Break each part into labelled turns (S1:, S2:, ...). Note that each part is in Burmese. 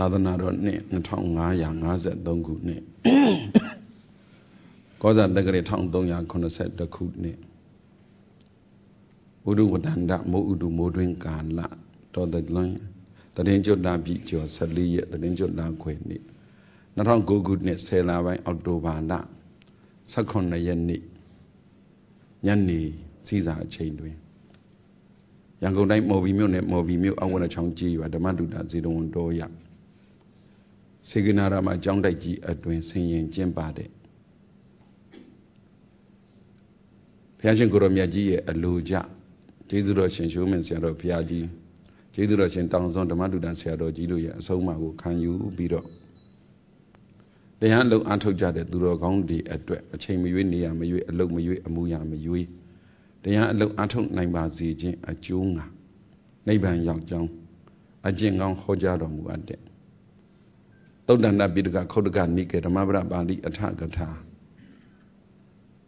S1: သာသနာတော်နှစ်2553ခုနှစ်ကောဇာတက္ကရာ1382ခုနှစ်ဘုဒ္ဓဝတ္တန္တမိုးဥဒုမိုးတွင်ကာလတော်တလွန်တရင်ကျွတ်လာပြီကျော်14ရက်တရင်ကျွတ်လာခွေနှစ်2009ခုနှစ်10လပိုင်းအောက်တိုဘာလ18ရက်နေ့ညနေစီးစာအချိန်တွင်ရန်ကုန်တိုင်းမော်ဘီမြို့နယ်မော်ဘီမြို့အဝရချောင်းကြီးရွာဓမ္မဒုတာဇေတဝန်တော်ရ စေကနာရမှာကျောင်းတိုက်ကြီးအတွင်ဆင်ရင်ကျင်းပတဲ့ဘုရားရှင်ကိုရောမြတ်ကြီးရဲ့အလိုကြကျေးဇူးတော်ရှင်ရှိုးမင်းဆရာတော်ဘုရားကြီးကျေးဇူးတော်ရှင်တောင်စွန်းဓမ္မဒုတာဆရာတော်ကြီးတို့ရဲ့အဆုံးအမကိုခံယူပြီးတော့တရားလုံးအထုတ်ကြတဲ့သူတော်ကောင်းတွေအတွက်အချိန်မရွေးနေရမရွေးအလုပ်မရွေးအမှုရမရွေးတရားအလုံးအထုတ်နိုင်ပါစေခြင်းအကျိုးငါနိဗ္ဗာန်ရောက်ကြောင်းအကျင့်ကောင်းဟောကြားတော်မူအပ်တဲ့ သုတ်တန္တပိဋကခုတ်တကနိကေဓမ္မပဒပါဠိအထကထာ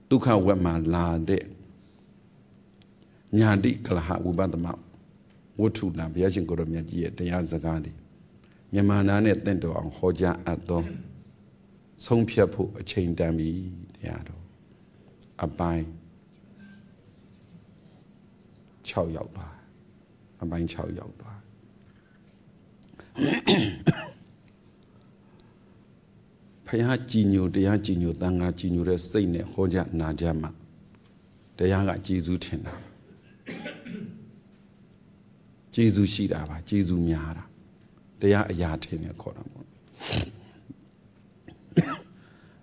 S1: ဒုက္ခဝက်မှာလာတဲ့ညာတိကလဟဝိပဒမဝတ္ထုလာဘုရားရှင်ကိုရမြတ်ကြီးရဲ့တရားစကားတွေမြန်မာနာနဲ့တင့်တော်အောင်ဟောကြားအပ်သောဆုံးဖြတ်ဖို့အချိန်တန်ပြီတရားတော်အပိုင်း6ရောက်သွားအပိုင်း6ရောက်သွား ဖះကြည်ညိုတရားကြည်ညိုတန်ခါကြည်ညိုတဲ့စိတ်နဲ့ဟောကြနာကြမှာတရားကကျေးဇူးထင်တာကျေးဇူးရှိတာပါကျေးဇူးများတာတရားအရာထင်တယ်ခေါ်တာပေါ့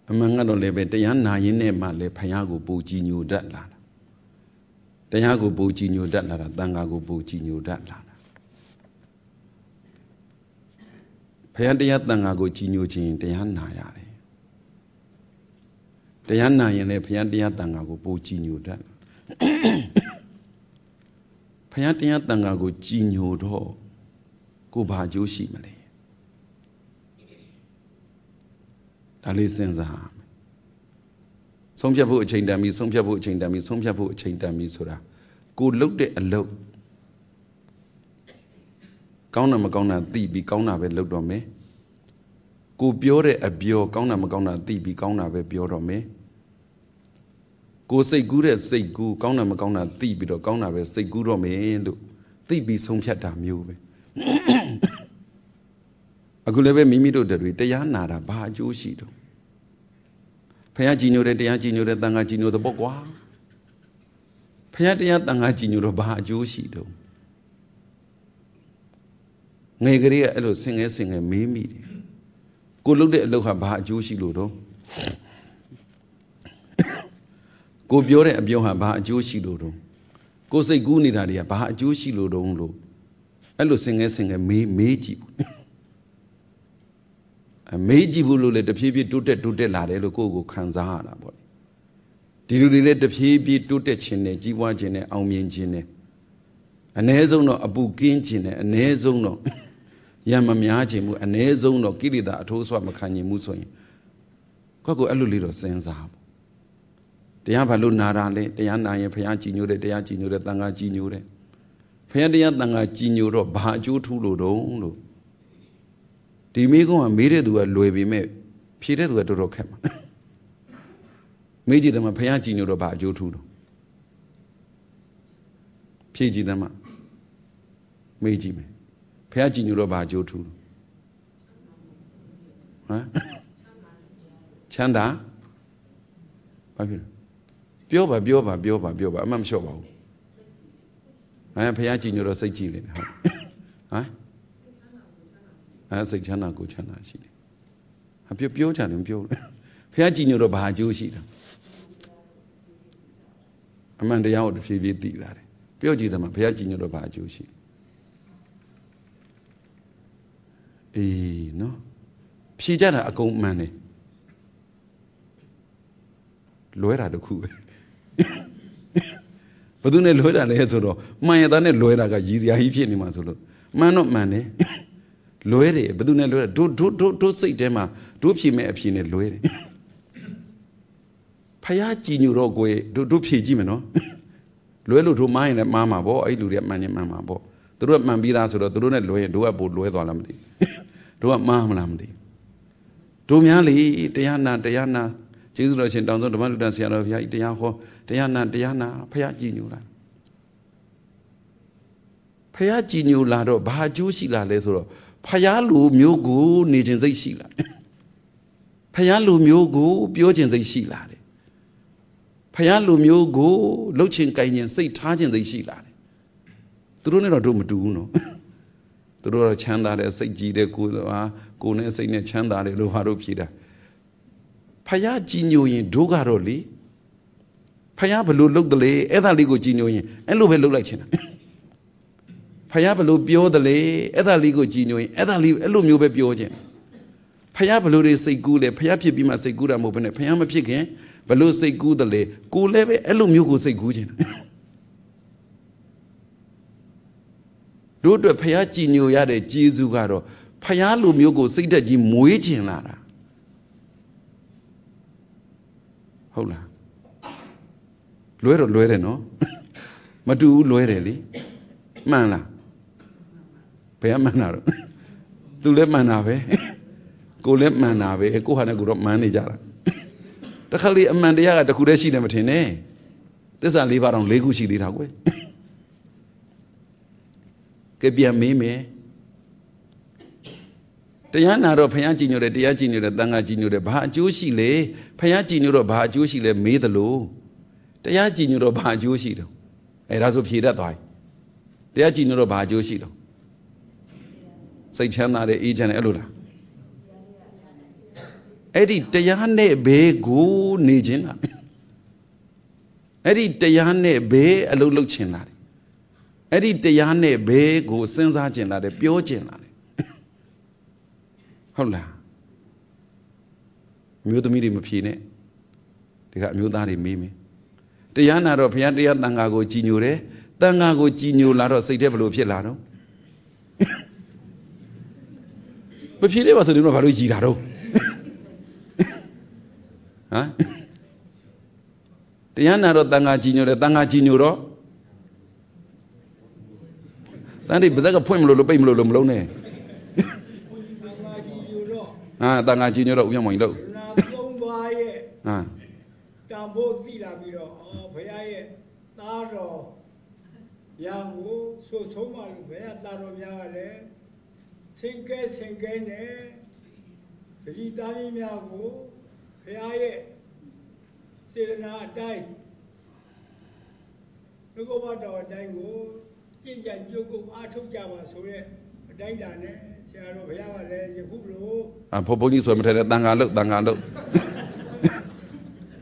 S1: အမှန်ကတော့လည်းပဲတရားနာရင်းနဲ့မှလည်းဖះကိုပူကြည်ညိုတတ်လာတာတရားကိုပူကြည်ညိုတတ်လာတာတန်ခါကိုပူကြည်ညိုတတ်လာတာ ဖះတရားတန်ခါကိုကြည်ညိုခြင်းတရားနာရတယ်တရားနာရင်လည်းဖះတရားတန်ခါကိုပူကြည်ညိုတတ်ဖះတရားတန်ခါကိုကြည်ညိုတော့ကိုဘာကျိုးရှိမလဲဒါလေးစဉ်းစားဆုံးဖြတ်ဖို့အချိန်တန်ပြီဆုံးဖြတ်ဖို့အချိန်တန်ပြီဆုံးဖြတ်ဖို့အချိန်တန်ပြီဆိုတာကိုလုတ်တဲ့အလုပ် ကောင်းတာမကောင်းတာသိပြီးကောင်းတာပဲလုပ်တော့မယ်ကိုပြောတဲ့အပြောကောင်းတာမကောင်းတာသိပြီးကောင်းတာပဲပြောတော့မယ်ကိုစိတ်ကူးတဲ့စိတ်ကူးကောင်းတာမကောင်းတာသိပြီးတော့ကောင်းတာပဲစိတ်ကူးတော့မယ်လို့သိပြီးဆုံးဖြတ်တာမျိုးပဲအခုလည်းပဲမိမိတို့တွေတရားနာတာဘာအကျိုးရှိတော့ဖះကြည်ညိုတဲ့တရားကြည်ညိုတဲ့တန်ခါကြည်ညိုတဲ့ပေါ့ကွာဖះတရားတန်ခါကြည်ညိုတော့ဘာအကျိုးရှိတော့ ငယ်ကလေးကအဲ့လိုဆင်ငယ်ဆင်ငယ်မေးမိတယ်ကိုလုပ်တဲ့အလုပ်ဟာဘာအကျိုးရှိလို့တော့ကိုပြောတဲ့အပြောဟာဘာအကျိုးရှိလို့တော့ကိုစိတ်ကူးနေတာတွေကဘာအကျိုးရှိလို့တော့လို့အဲ့လိုဆင်ငယ်ဆင်ငယ်မေးမေးကြည့်မေးကြည့်ဘူးလို့လေတဖြည်းဖြည်းတိုးတက်တိုးတက်လာတယ်လို့ကိုယ့်ကိုခံစားရတာပေါ့ဒီလူတွေလည်းတဖြည်းဖြည်းတိုးတက်ခြင်းနဲ့ကြီးပွားခြင်းနဲ့အောင်မြင်ခြင်းနဲ့အ ਨੇ ဆုံးတော့အပူကင်းခြင်းနဲ့အ ਨੇ ဆုံးတော့ ရံမများခြင်းမှုအ ਨੇ ဆုံးတော့ကိလေသာအထိုးဆွမခံခြင်းမှုဆိုရင်ကိုယ့်ကိုအဲ့လိုလေးတော့စဉ်းစားပေါ့တရားဘာလို့နာတာလဲတရားနာရင်ဘုရားကြည်ညိုတယ်တရားကြည်ညိုတယ်တန်ခါကြည်ညိုတယ်ဘုရားတရားတန်ခါကြည်ညိုတော့ဘာအကျိုးထူးလို့တုံးလို့ဒီမိကုန်းကမေးတဲ့သူကလွယ်ပေမဲ့ဖြေတဲ့သူကတော်တော်ခက်မှာမေးကြည့်တယ်မှာဘုရားကြည်ညိုတော့ဘာအကျိုးထူးတော့ဖြေကြည့်တယ်မှာမေးကြည့်မယ် ဘုရားကြည်ညိုတော့ဘာအကျိုးထူးဟမ်ချမ်းသာဘာဖြစ်ပြောပါပြောပါပြောပါပြောပါအမှမလျှော့ပါဘူးအဲဘုရားကြည်ညိုတော့စိတ်ကြည်နေတယ်ဟုတ်ဟမ်အဲစိတ်ချမ်းသာကိုချမ်းသာရှိတယ်အပြောပြောချင်တယ်ပြောဖះကြည်ညိုတော့ဘာအကျိုးရှိတာအမှန်တရားကိုတဖြည်းဖြည်းသိလာတယ်ပြောကြည့်တယ်မှာဖះကြည်ညိုတော့ဘာအကျိုးရှိ အေးနော်ဖြေကြတာအကုန်မှန်တယ်လွဲတာတခုပဲဘယ်သူနဲ့လွဲတာလဲဆိုတော့မှန်ရတာနဲ့လွဲတာကရည်စရာကြီးဖြစ်နေမှာဆိုလို့မှန်တော့မှန်တယ်လွဲတယ်ဘယ်သူနဲ့လွဲဒုဒုဒုဒုစိတ်ထဲမှာဒုဖြေမဲ့အဖြေနဲ့လွဲတယ်ဖယားကြည်ညိုတော့ကိုယ်ဒုဒုဖြေကြည့်မယ်နော်လွဲလို့တို့မိုင်းလည်းမှားမှာပေါ့အဲ့လူတွေကမှန်နေမှန်မှာပေါ့သူတို့ကမှန်ပြီးသားဆိုတော့သူတို့နဲ့လွဲရင်တို့ကပိုလွဲသွားလားမသိ တို့ကမှားမလားမသိတို့များလေတရားနာတရားနာကျေးဇူးတော်ရှင်တောင်ဆုံးဓမ္မလူတန်ဆရာတော်ဘုရားကြီးတရားဟောတရားနာတရားနာဖះကြည်ညိုလာဖះကြည်ညိုလာတော့ဘာအကျိုးရှိလာလဲဆိုတော့ဖះလူမျိုးကိုနေခြင်းစိတ်ရှိလာဖះလူမျိုးကိုပြောခြင်းစိတ်ရှိလာတယ်ဖះလူမျိုးကိုလှုပ်ခြင်းကြိုင်ခြင်းစိတ်ထားခြင်းစိတ်ရှိလာတယ်သူတို့နဲ့တော့တို့မတူဘူးနော် သူတို့တော့ချမ်းသာတဲ့စိတ်ကြည်တဲ့ကိုယ်ဟာကိုယ်နဲ့စိတ်နဲ့ချမ်းသာတယ်လို့ဟာတို့ဖြေတာဖယားကြည်ညိုရင်ဒုကတော့လေဖယားဘလို့လှုပ်တယ်လေအဲ့ဒါလေးကိုကြည်ညိုရင်အဲ့လိုပဲလှုပ်လိုက်ချင်တာဖယားဘလို့ပြောတယ်လေအဲ့ဒါလေးကိုကြည်ညိုရင်အဲ့ဒါလေးအဲ့လိုမျိုးပဲပြောချင်ဖယားဘလို့တွေစိတ်ကူးလေဖယားဖြစ်ပြီးမှစိတ်ကူးတာမဟုတ်ဘဲနဲ့ဖယားမဖြစ်ခင်ဘလို့စိတ်ကူးတယ်လေကိုလည်းပဲအဲ့လိုမျိုးကိုစိတ်ကူးချင်တာ တို့အတွက်ဖယားကြည်ညိုရတဲ့ကျေးဇူးကတော့ဖယားလိုမျိုးကိုစိတ်သက်ကြီးမွေးချင်လာတာဟုတ်လားလွဲတော့လွဲတယ်နော်မတူဘူးလွဲတယ်လေမှန်လားဘယ်ကမှန်တာတော့သူလည်းမှန်တာပဲကိုလည်းမှန်တာပဲကိုဟာနဲ့ကိုတော့မှန်နေကြတာတခါလေအမှန်တရားကတခုတည်းရှိတယ်မထင်နဲ့သစ္စာ၄ပါးတော့၄ခုရှိသေးတာကွယ် ကပြန်မေးမယ်တရားနာတော့ဖယားကြည်ညိုတယ်တရားကြည်ညိုတယ်တန်ခါကြည်ညိုတယ်ဘာအကျိုးရှိလဲဖယားကြည်ညိုတော့ဘာအကျိုးရှိလဲမေးသလိုတရားကြည်ညိုတော့ဘာအကျိုးရှိတော့အဲဒါဆိုဖြေတတ်သွားပြီတရားကြည်ညိုတော့ဘာအကျိုးရှိတော့စိတ်ချမ်းသာတဲ့အေးချမ်းတဲ့အဲ့လိုလားအဲ့ဒီတရားနဲ့ဘေးကိုနေခြင်းလားအဲ့ဒီတရားနဲ့ဘေးအလုပ်လုပ်ခြင်းလား အဲ့ဒီတရားနဲ့ဘေးကိုစဉ်းစားခြင်းလားပြောခြင်းလားဟုတ်လားအမျိုးသမီးတွေမဖြေနဲ့ဒီကအမျိုးသားတွေမေးမယ်တရားနာတော့ဘုရားတရားတန်ခါကိုကြည်ညိုတယ်တန်ခါကိုကြည်ညိုလာတော့စိတ်ထဲဘလို့ဖြစ်လာတော့မဖြေတဲ့ပါဆိုတော့ဘာလို့ကြည်တာတော့ဟမ်တရားနာတော့တန်ခါကြည်ညိုတယ်တန်ခါကြည်ညိုတော့ တန်တိဘယ်ကဖွင့်မလို့လို့ပိတ်မလို့လို့မလုံးနဲ့ဟာတန်ခါကြီးညတော့ဦးရမောင်ကြီးလို့
S2: နာသုံးပါးရဲ့
S1: ဟာ
S2: တန်ဖို့သိလာပြီးတော့အော်ဘုရားရဲ့သားတော်ရံကိုဆိုဆုံးပါလို့ဘုရားသားတော်များကလည်းစင်ကဲစင်ကဲနဲ့ပရိသတ်ကြီးများကိုဘုရားရဲ့စေတနာအတိုင်းဘုဂဝတ်တော်အတိုင်းကို ကြင်ကြံကြုတ်ကုတ်အားထုတ်ကြပါဆိုတဲ့အတိုင်းတာနဲ့ဆရာတော်ဘုရားကလည်းယခုလို
S1: အဖို့ဘုန်းကြီးဆိုမှတဲ့တန်ခါလို့တန်ခါလို့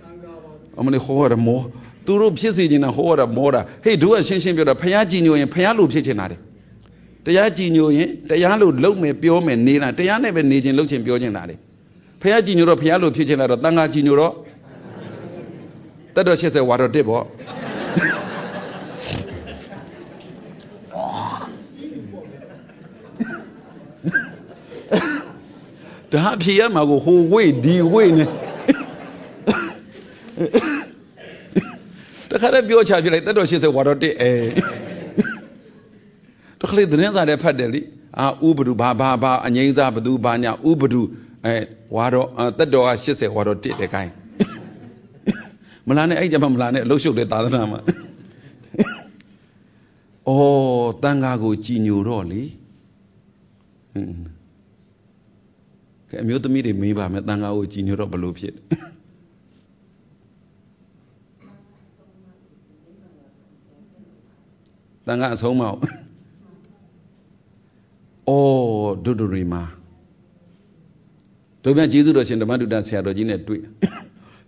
S2: တန်ခါပါ
S1: အမလေးဟောရမောသူတို့ဖြစ်စီနေတာဟောရမောတာဟေးတို့ကရှင်းရှင်းပြောတာဖះကြည်ညိုရင်ဖះလို့ဖြစ်ချင်တာတယ်တရားကြည်ညိုရင်တရားလို့လုံမယ်ပြောမယ်နေတာတရားနဲ့ပဲနေခြင်းလုပ်ခြင်းပြောခြင်းတာတယ်ဖះကြည်ညိုတော့ဖះလို့ဖြစ်ချင်လာတော့တန်ခါကြည်ညိုတော့တတ်တော်80ဝါတော့တစ်ပေါ့ ဒါအဖြေရမှာကိုဟိုဝေ့ဒီဝေ့နေတခါတည်းပြောချပြလိုက်တက်တော်80ဝါတော့တစ်အဲတခါလေသတင်းစာတွေဖတ်တယ်လीအာဥပဒုဘာဘာဘာအငိမ့်စားဘသူဘာညာဥပဒုအဲဝါတော့တက်တော်က80ဝါတော့တစ်တဲ့ကိုင်းမလာနဲ့အဲ့ကြမှာမလာနဲ့အလုရှုပ်တဲ့သာသနာမှာအော်တန်ဃာကိုကြည်ညိုတော့လေဟွန်း ကဲအမျိုးသမီးတွေမေးပါမယ်တန်ခါကိုကြည်ညိုတော့ဘလို့ဖြစ်တန်ခါအဆုံးမအောင်အော်ဒုဒူရီမာတို့ပြန်ကျေးဇူးတော်ရှင်ဓမ္မတုတ္တဆရာတော်ကြီးနဲ့တွေ့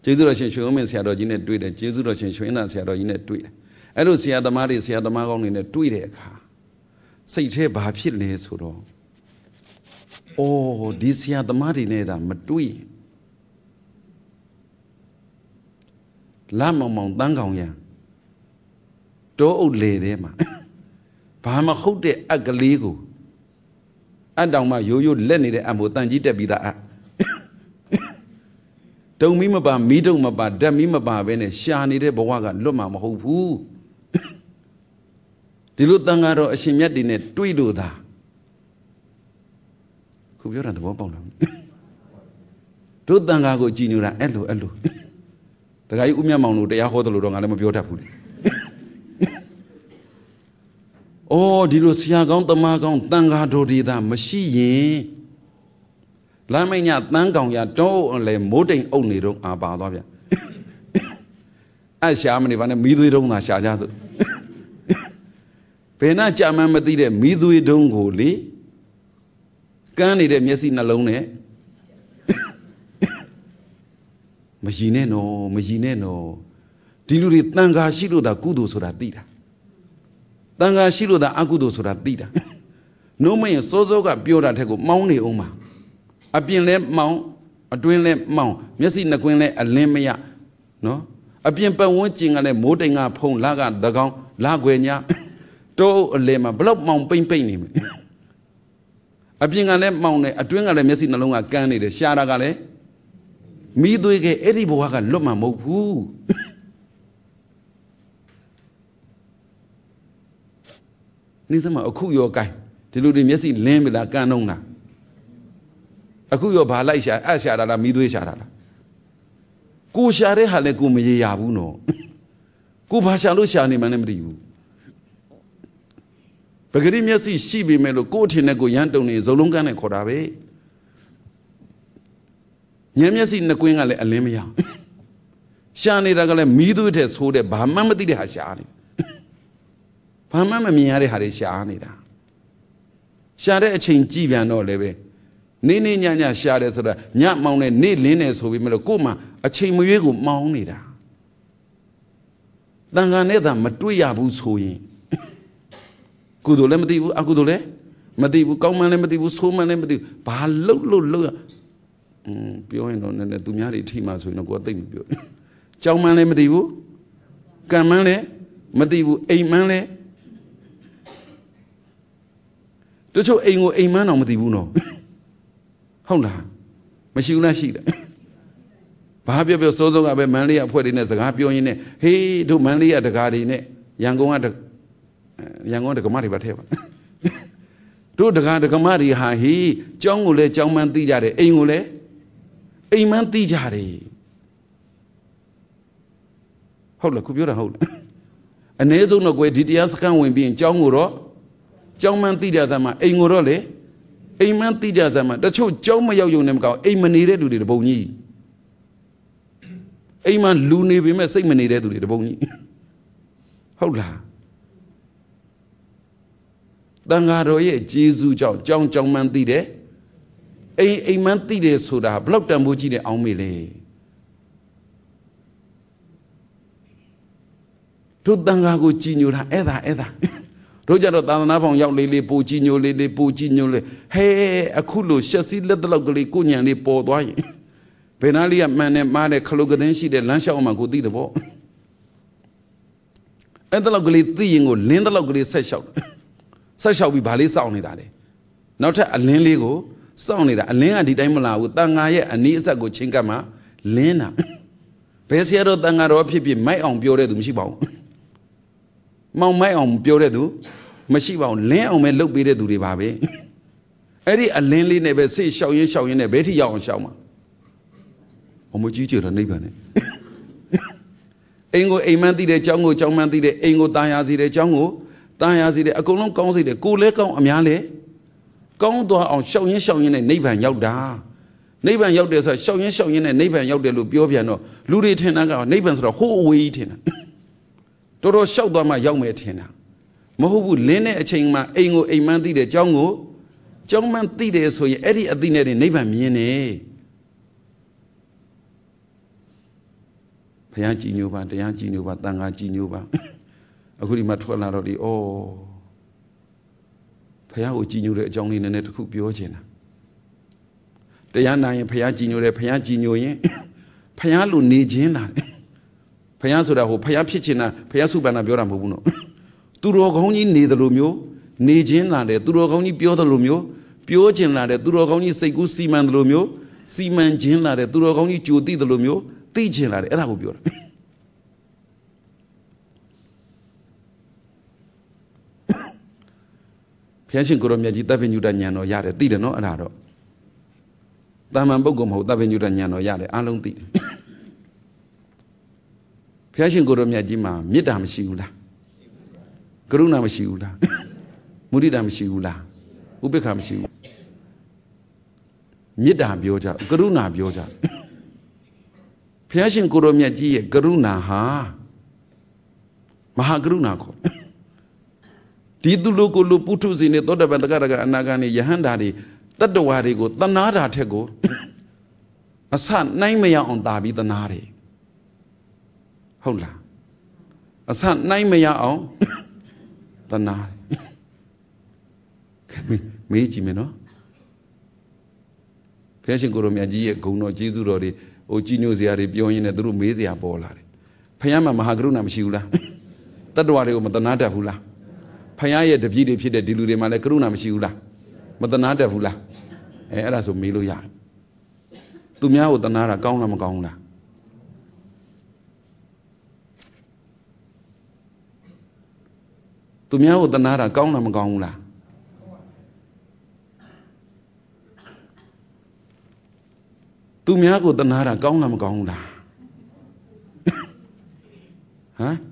S1: ကျေးဇူးတော်ရှင်ရွှေဝင်းဆရာတော်ကြီးနဲ့တွေ့တယ်ကျေးဇူးတော်ရှင်ရွှေနာဆရာတော်ကြီးနဲ့တွေ့တယ်အဲ့လိုဆရာသမားတွေဆရာသမားကောင်းတွေနဲ့တွေ့တဲ့အခါစိတ်ထဲဘာဖြစ်လဲဆိုတော့ အော်ဒီဆရာသမားတွေနဲ့ဒါမတွေ့လမ်းမောင်မောင်တန်းကောင်ရံတောအုပ်လေထဲမှာဘာမှဟုတ်တဲ့အက်ကလေးကိုအတောင်မှရိုးရိုးလက်နေတဲ့အမိုတန်ကြီးတက်ပြီးသားအတုံမီးမပါမီးတုံမပါဓာတ်မီးမပါဘဲနဲ့ရှာနေတဲ့ဘဝကလွတ်မှာမဟုတ်ဘူးဒီလိုတန်ဃာတော်အရှင်မြတ်တွေနဲ့တွေ့လို့သာ ခုပြောတာသဘောပေါက်လားတို့တန်ခါကိုကြည်ညိုတာအဲ့လိုအဲ့လိုတခါကြီးဦးမြတ်မောင်တို့တရားဟောတယ်လို့တော့ငါလည်းမပြောတတ်ဘူးလေအော်ဒီလိုဆရာကောင်းတမကောင်းတန်ခါတော်ဒီသာမရှိရင်လမ်းမိတ်ညတန်းကောင်ရတော့လေမိုးတိမ်အုပ်နေတော့အာပါသွားဗျအဲ့ရှာမနေပါနဲ့မီးသွေးတုံးသာရှာကြသူဘယ်နှကြမ်းမသိတဲ့မီးသွေးတုံးကိုလေ ကန်းနေတဲ့မျက်စိနှလုံးနဲ့မယီနဲ့နော်မယီနဲ့နော်ဒီလူတွေတန်ခါရှိလို့သာကုသိုလ်ဆိုတာသိတာတန်ခါရှိလို့သာအကုသိုလ်ဆိုတာသိတာနှုံးမရင်စောစောကပြောတာထက်ကိုမောင်းနေအောင်ပါအပြင်လဲမောင်းအတွင်းလဲမောင်းမျက်စိနှကွင်းလဲအလင်းမရနော်အပြင်ပတ်ဝန်းကျင်ကလည်းမိုးတိမ်ကဖုံလာကသကောင်လာွယ်ညာတိုးအလဲမှာဘလောက်မောင်းပိမ့်ပိမ့်နေမယ် အပြင်ကလည်းမောင်းနေအတွင်းကလည်းမျက်စိနှလုံးကကန်းနေတယ်ရှားတာကလည်းမီးသွေးကအဲ့ဒီဘဝကလွတ်မှာမဟုတ်ဘူးနေစမအခုရောကိုင်းဒီလိုတွေမျက်စိလင်းပြီလားကန်းတော့လားအခုရောဘာလိုက်ရှာအရှာတာလားမီးသွေးရှာတာလားကိုရှာတဲ့ဟာလည်းကိုမရေရဘူးနော်ကိုဘာရှာလို့ရှာနေမှလည်းမသိဘူး ပဂရိမျက်စိရှိပြီမဲ့လို့ကိုအထင်နဲ့ကိုရမ်းတုံနေဇုံလုံးကန်းနဲ့ခေါ်တာပဲညမျက်စိနှစ်ကွင်းကလည်းအလင်းမရရှာနေတာကလည်းမီးသွေးတဲ့ဆိုးတဲ့ဘာမှမသိတဲ့ဟာရှာနေဘာမှမမြင်ရတဲ့ဟာတွေရှာနေတာရှာတဲ့အချိန်ကြည့်ပြန်တော့လည်းပဲနေနေညညရှာတယ်ဆိုတာညမောင်းနဲ့နေလင်းနေဆိုပြီးမလို့ကို့မှာအချိန်မရွေးကိုမောင်းနေတာတန်ခါနဲ့သာမတွေ့ရဘူးဆိုရင် ကုသိုလ်လည်းမသိဘူးအကုသိုလ်လည်းမသိဘူးကောင်းမှန်းလည်းမသိဘူးဆိုးမှန်းလည်းမသိဘူးဘာလှုပ်လို့လှုပ်ရอืมပြောရင်တော့နည်းနည်းသူများတွေထိမှဆိုရင်တော့ကိုယ်သိမ့်မပြောကြောင်းမှန်းလည်းမသိဘူးကံမှန်းလည်းမသိဘူးအိမ်မှန်းလည်းတချို့အိမ်ကိုအိမ်မှန်းတော့မသိဘူးနော်ဟုတ်လားမရှိဘူးလားရှိတယ်ဘာပြောပြောစိုးစိုးကပဲမန်လေးရအဖွဲ့တွေနဲ့စကားပြောရင်းနဲ့ဟေးတို့မန်လေးရတကားတွေနဲ့ရန်ကုန်က ရန်ကုန်ဒကမတွေပါထဲပါတို့ဒကာဒကမတွေဟာဟေးကျောင်းကိုလည်းကျောင်းမှန်းသိကြတယ်အိမ်ကိုလည်းအိမ်မှန်းသိကြတယ်ဟုတ်လားခုပြောတာဟုတ်လားအ ਨੇ ဆုံးတော့ကွယ်ဒီတရားစခန်းဝင်ပြီးရင်ကျောင်းကိုတော့ကျောင်းမှန်းသိကြစမ်းမှာအိမ်ကိုတော့လေအိမ်မှန်းသိကြစမ်းမှာတချို့ကျောင်းမရောက်ယုံနေမကောက်အိမ်မနေတဲ့လူတွေတပုံကြီးအိမ်မှာလူနေပေမဲ့စိတ်မနေတဲ့သူတွေတပုံကြီးဟုတ်လား တန်ဃာတော်ရဲ့ဂျေဇူးကြောင့်ကြောင်းကြောင်းမှန်းသိတယ်အိမ်အိမ်မှန်းသိတယ်ဆိုတာဘလောက်တန်ဖိုးကြီးတဲ့အောင်းမေလေတို့တန်ဃာကိုကြည်ညိုတာအဲ့ဒါအဲ့ဒါတို့ကြတော့သာသနာဖောင်ရောက်လေးလေးပူကြည်ညိုလေးလေးပူကြည်ညိုလေးဟဲအခုလိုရှက်စီးလက်တလောက်ကလေးကိုညံလေးပေါ်သွားရင်ဘယ်နာလေးကမှန်တယ်မားတယ်ခလုတ်ကတင်းရှိတယ်လမ်းလျှောက်မှကိုသိတယ်ပေါ့အဲ့တလောက်ကလေးသိရင်ကိုလင်းတလောက်ကလေးဆက်လျှောက် ဆက်လျှောက်ပြီးဗာလေးစောင့်နေတာလေနောက်ထပ်အလင်းလေးကိုစောင့်နေတာအလင်းကဒီတိုင်းမလာဘူးတန်ငါရဲ့အနီးအဆက်ကိုချင်းကပ်မှလင်းတာဘယ်ဆရာတော်တန်ငါတော်ဖြစ်ဖြစ်မိုက်အောင်ပြောတဲ့သူမရှိပါဘူးမောင်မိုက်အောင်ပြောတဲ့သူမရှိပါဘူးလင်းအောင်ပဲလှုပ်ပေးတဲ့သူတွေပါပဲအဲ့ဒီအလင်းလေးနဲ့ပဲစိတ်လျှောက်ရင်းလျှောက်ရင်းနဲ့ဘယ်ထိရောက်အောင်လျှောက်မှာအမကြီးကျတော့နိဗ္ဗာန်နဲ့အိမ်ကိုအိမ်မန်းသိတယ်ကျောင်းကိုကျောင်းမန်းသိတယ်အိမ်ကိုတာယာစီတယ်ကျောင်းကို တာယာစီတယ်အကုန်လုံးကောင်းစိတ်တယ်ကိုလည်းကောင်းအများလည်းကောင်းသွားအောင်ရှောက်ရင်းရှောက်ရင်းနဲ့နိဗ္ဗာန်ရောက်တာနိဗ္ဗာန်ရောက်တယ်ဆိုတော့ရှောက်ရင်းရှောက်ရင်းနဲ့နိဗ္ဗာန်ရောက်တယ်လို့ပြောပြန်တော့လူတွေထင်တာကနိဗ္ဗာန်ဆိုတော့ဟိုးအဝေးကြီးထင်တာတော်တော်ရှောက်သွားမှရောက်မယ်ထင်တာမဟုတ်ဘူးလင်းတဲ့အချိန်မှာအိမ်ကိုအိမ်မန်းသိတယ်ကျောင်းကိုကျောင်းမန်းသိတယ်ဆိုရင်အဲ့ဒီအသိနဲ့နိဗ္ဗာန်မြင်တယ်ဘုရားကြည်ညိုပါတရားကြည်ညိုပါတန်ခါကြည်ညိုပါ အခုဒီမှာထွက်လာတော့ဒီဩဘုရားကိုကြည်ညိုတဲ့အကြောင်းလေးနည်းနည်းတစ်ခုပြောချင်တာတရားနာရင်ဘုရားကြည်ညိုတယ်ဘုရားကြည်ညိုရင်ဘုရားလိုနေခြင်းလာတယ်ဘုရားဆိုတာဟိုဘုရားဖြစ်ချင်တာဘုရားစုပန္နာပြောတာမဟုတ်ဘူးနော်သူတော်ကောင်းကြီးနေတယ်လို့မျိုးနေခြင်းလာတယ်သူတော်ကောင်းကြီးပြောတယ်လို့မျိုးပြောခြင်းလာတယ်သူတော်ကောင်းကြီးစိတ်ကူးစီမံတယ်လို့မျိုးစီမံခြင်းလာတယ်သူတော်ကောင်းကြီးကြိုသိတယ်လို့မျိုးသိခြင်းလာတယ်အဲ့ဒါကိုပြောတာ ဘုရားရှင်ကိုရောမြတ်ကြီးတပ်ပညုတဉာဏ်တော်ရတယ်သိတယ်နော်အဲ့ဒါတော့တာမန်ပုဂ္ဂိုလ်မဟုတ်သဗ္ဗညုတဉာဏ်တော်ရတယ်အလုံးသိတယ်ဘုရားရှင်ကိုရောမြတ်ကြီးမှာမေတ္တာမရှိဘူးလားကရုဏာမရှိဘူးလားမုဒိတာမရှိဘူးလားဥပေက္ခမရှိဘူးမေတ္တာပြောကြကရုဏာပြောကြဘုရားရှင်ကိုရောမြတ်ကြီးရဲ့ကရုဏာဟာမဟာကရုဏာခေါ် ဒီသူလိုကိုလိုပုထုဇဉ်နဲ့သောတပန်တက္ကရကအနာဂါနေယဟန္တာတွေတတ္တဝါတွေကိုတနာတာထက်ကိုအဆနိုင်မရအောင်တာပြီးတနာတယ်ဟုတ်လားအဆနိုင်မရအောင်တနာတယ်မေးမေးကြည့်မယ်နော်ဖះရှင်ကိုရောမြတ်ကြီးရဲ့ဂုဏ်တော်ကျေးဇူးတော်တွေဟိုကြီးညိုစရာတွေပြောရင်းနဲ့သူတို့မေးစရာပေါ်လာတယ်ဖះမှာမဟာကရုဏာမရှိဘူးလားတတ္တဝါတွေကိုမတနာတတ်ဘူးလား ဖះရဲ့တပည့်တွေဖြစ်တဲ့ဒီလူတွေမှာလည်းကရုဏာမရှိဘူးလားမတနာတတ်ဘူးလားအဲအဲ့ဒါဆိုမေးလို့ရတယ်သူများကိုတနာတာကောင်းလားမကောင်းဘူးလားသူများကိုတနာတာကောင်းလားမကောင်းဘူးလားသူများကိုတနာတာကောင်းလားမကောင်းဘူးလားဟမ်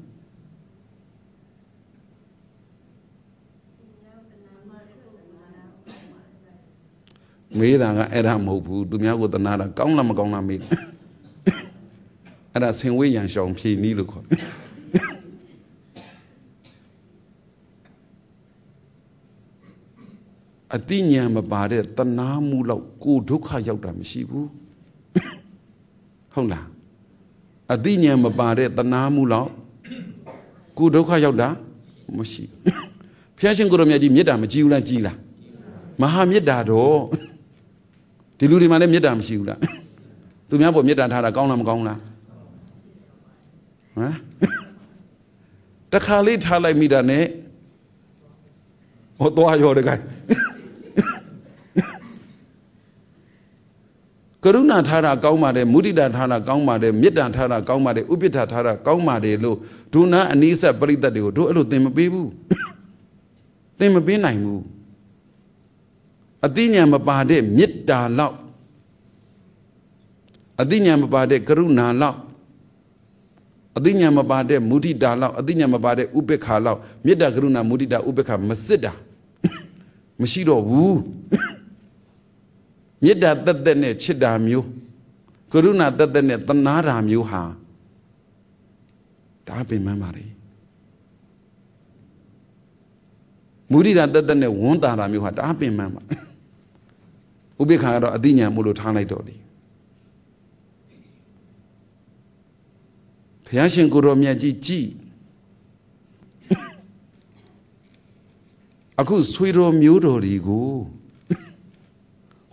S1: မေးတာကအဲ့ဒါမဟုတ်ဘူးသူများကိုတနာတာကောင်းလားမကောင်းလားမေးအဲ့ဒါဆင်ဝေးရန်ရှောင်ဖြေနီးလို့ခေါ်တယ်အတိညာမပါတဲ့တနာမှုလောက်ကိုဒုက္ခရောက်တာမရှိဘူးဟုတ်လားအတိညာမပါတဲ့တနာမှုလောက်ကိုဒုက္ခရောက်တာမရှိဖျားရှင်ကိုရမြတ်ကြီးမေတ္တာမကြည်ဘူးလားကြည်လားမဟာမေတ္တာတော့ ဒီလူတွေမှာလည်းမေတ္တာမရှိဘူးလားသူများပေါ်မေတ္တာထားတာကောင်းလားမကောင်းလားဟမ်တခါလေးထားလိုက်မိတာနဲ့ဟောသွားရောတကယ်ကရုဏာထားတာကောင်းပါတယ်မုဒိတာထားတာကောင်းပါတယ်မေတ္တာထားတာကောင်းပါတယ်ဥပိ္ပထာထားတာကောင်းပါတယ်လို့ဒုနာအနိစ္စပရိသတ်တွေကိုတို့အဲ့လိုသင်မပေးဘူးသင်မပေးနိုင်ဘူး အသိဉာဏ်မပါတဲ့မေတ္တာလောက်အသိဉာဏ်မပါတဲ့ကရုဏာလောက်အသိဉာဏ်မပါတဲ့မုဒိတာလောက်အသိဉာဏ်မပါတဲ့ဥပေက္ခလောက်မေတ္တာကရုဏာမုဒိတာဥပေက္ခမစစ်တာမရှိတော့ဘူးမေတ္တာတက်တက်နဲ့ချစ်တာမျိုးကရုဏာတက်တက်နဲ့သနာတာမျိုးဟာဒါပင်မှန်ပါလေမုဒိတာတက်တက်နဲ့ဝန်တာတာမျိုးဟာဒါပင်မှန်ပါ ဥပိ္ပခာကတော့အသိဉာဏ်မို့လို့ထားလိုက်တော့လေဘုရားရှင်ကိုရောမြတ်ကြီးကြည်အခုဆွေတော်မျိုးတော်တွေကို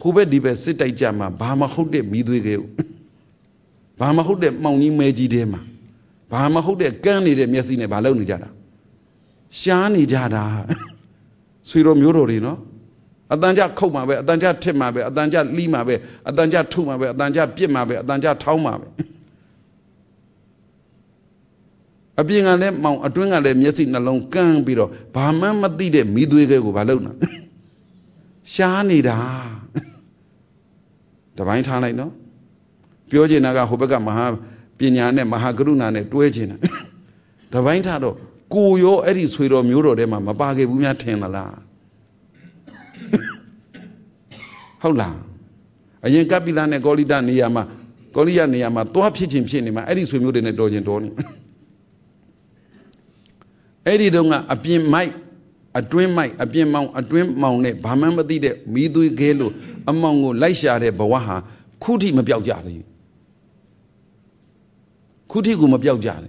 S1: ဟိုဘက်ဒီဘက်စစ်တိုက်ကြမှာဘာမဟုတ်တဲ့မိသွေးကဲဘာမဟုတ်တဲ့မှောင်ကြီးမဲကြီးတဲမှာဘာမဟုတ်တဲ့ကန်းနေတဲ့မျက်စိနဲ့ဘာလုပ်နေကြတာရှားနေကြတာဆွေတော်မျိုးတော်တွေနော် အတန်ကြခုတ်မှာပဲအတန်ကြထစ်မှာပဲအတန်ကြလှီးမှာပဲအတန်ကြထုမှာပဲအတန်ကြပြစ်မှာပဲအတန်ကြထောင်းမှာပဲအပြင်ကလည်းမောင်အတွင်းကလည်းမျက်စိနှလုံးကန်းပြီးတော့ဘာမှမသိတဲ့မိသွေးကဲကိုဘာလုပ်နာရှားနေတာတပိုင်းထားလိုက်နော်ပြောချင်တာကဟိုဘက်ကမဟာပညာနဲ့မဟာကရုဏာနဲ့တွဲချင်တာတပိုင်းထားတော့ကိုရောအဲ့ဒီဆွေတော်မျိုးတော်ထဲမှာမပါခဲ့ဘူးများထင်သလား ဟုတ်လားအရင်ကပိလာနဲ့ကောလိတနေရာမှာကောလိယနေရာမှာသွားဖြစ်ချင်းဖြစ်နေမှာအဲ့ဒီဆွေမျိုးတွေနဲ့တော်ချင်းတော်နေအဲ့ဒီတော့ကအပြင်မိုက်အတွင်းမိုက်အပြင်မောင်အတွင်းမောင်နဲ့ဘာမှမသိတဲ့မီးသွေးခဲလို့အမောင်ကိုလိုက်ရှာတဲ့ဘဝဟာခုထိမပြောက်ကြဘူးခုထိကိုမပြောက်ကြဘူး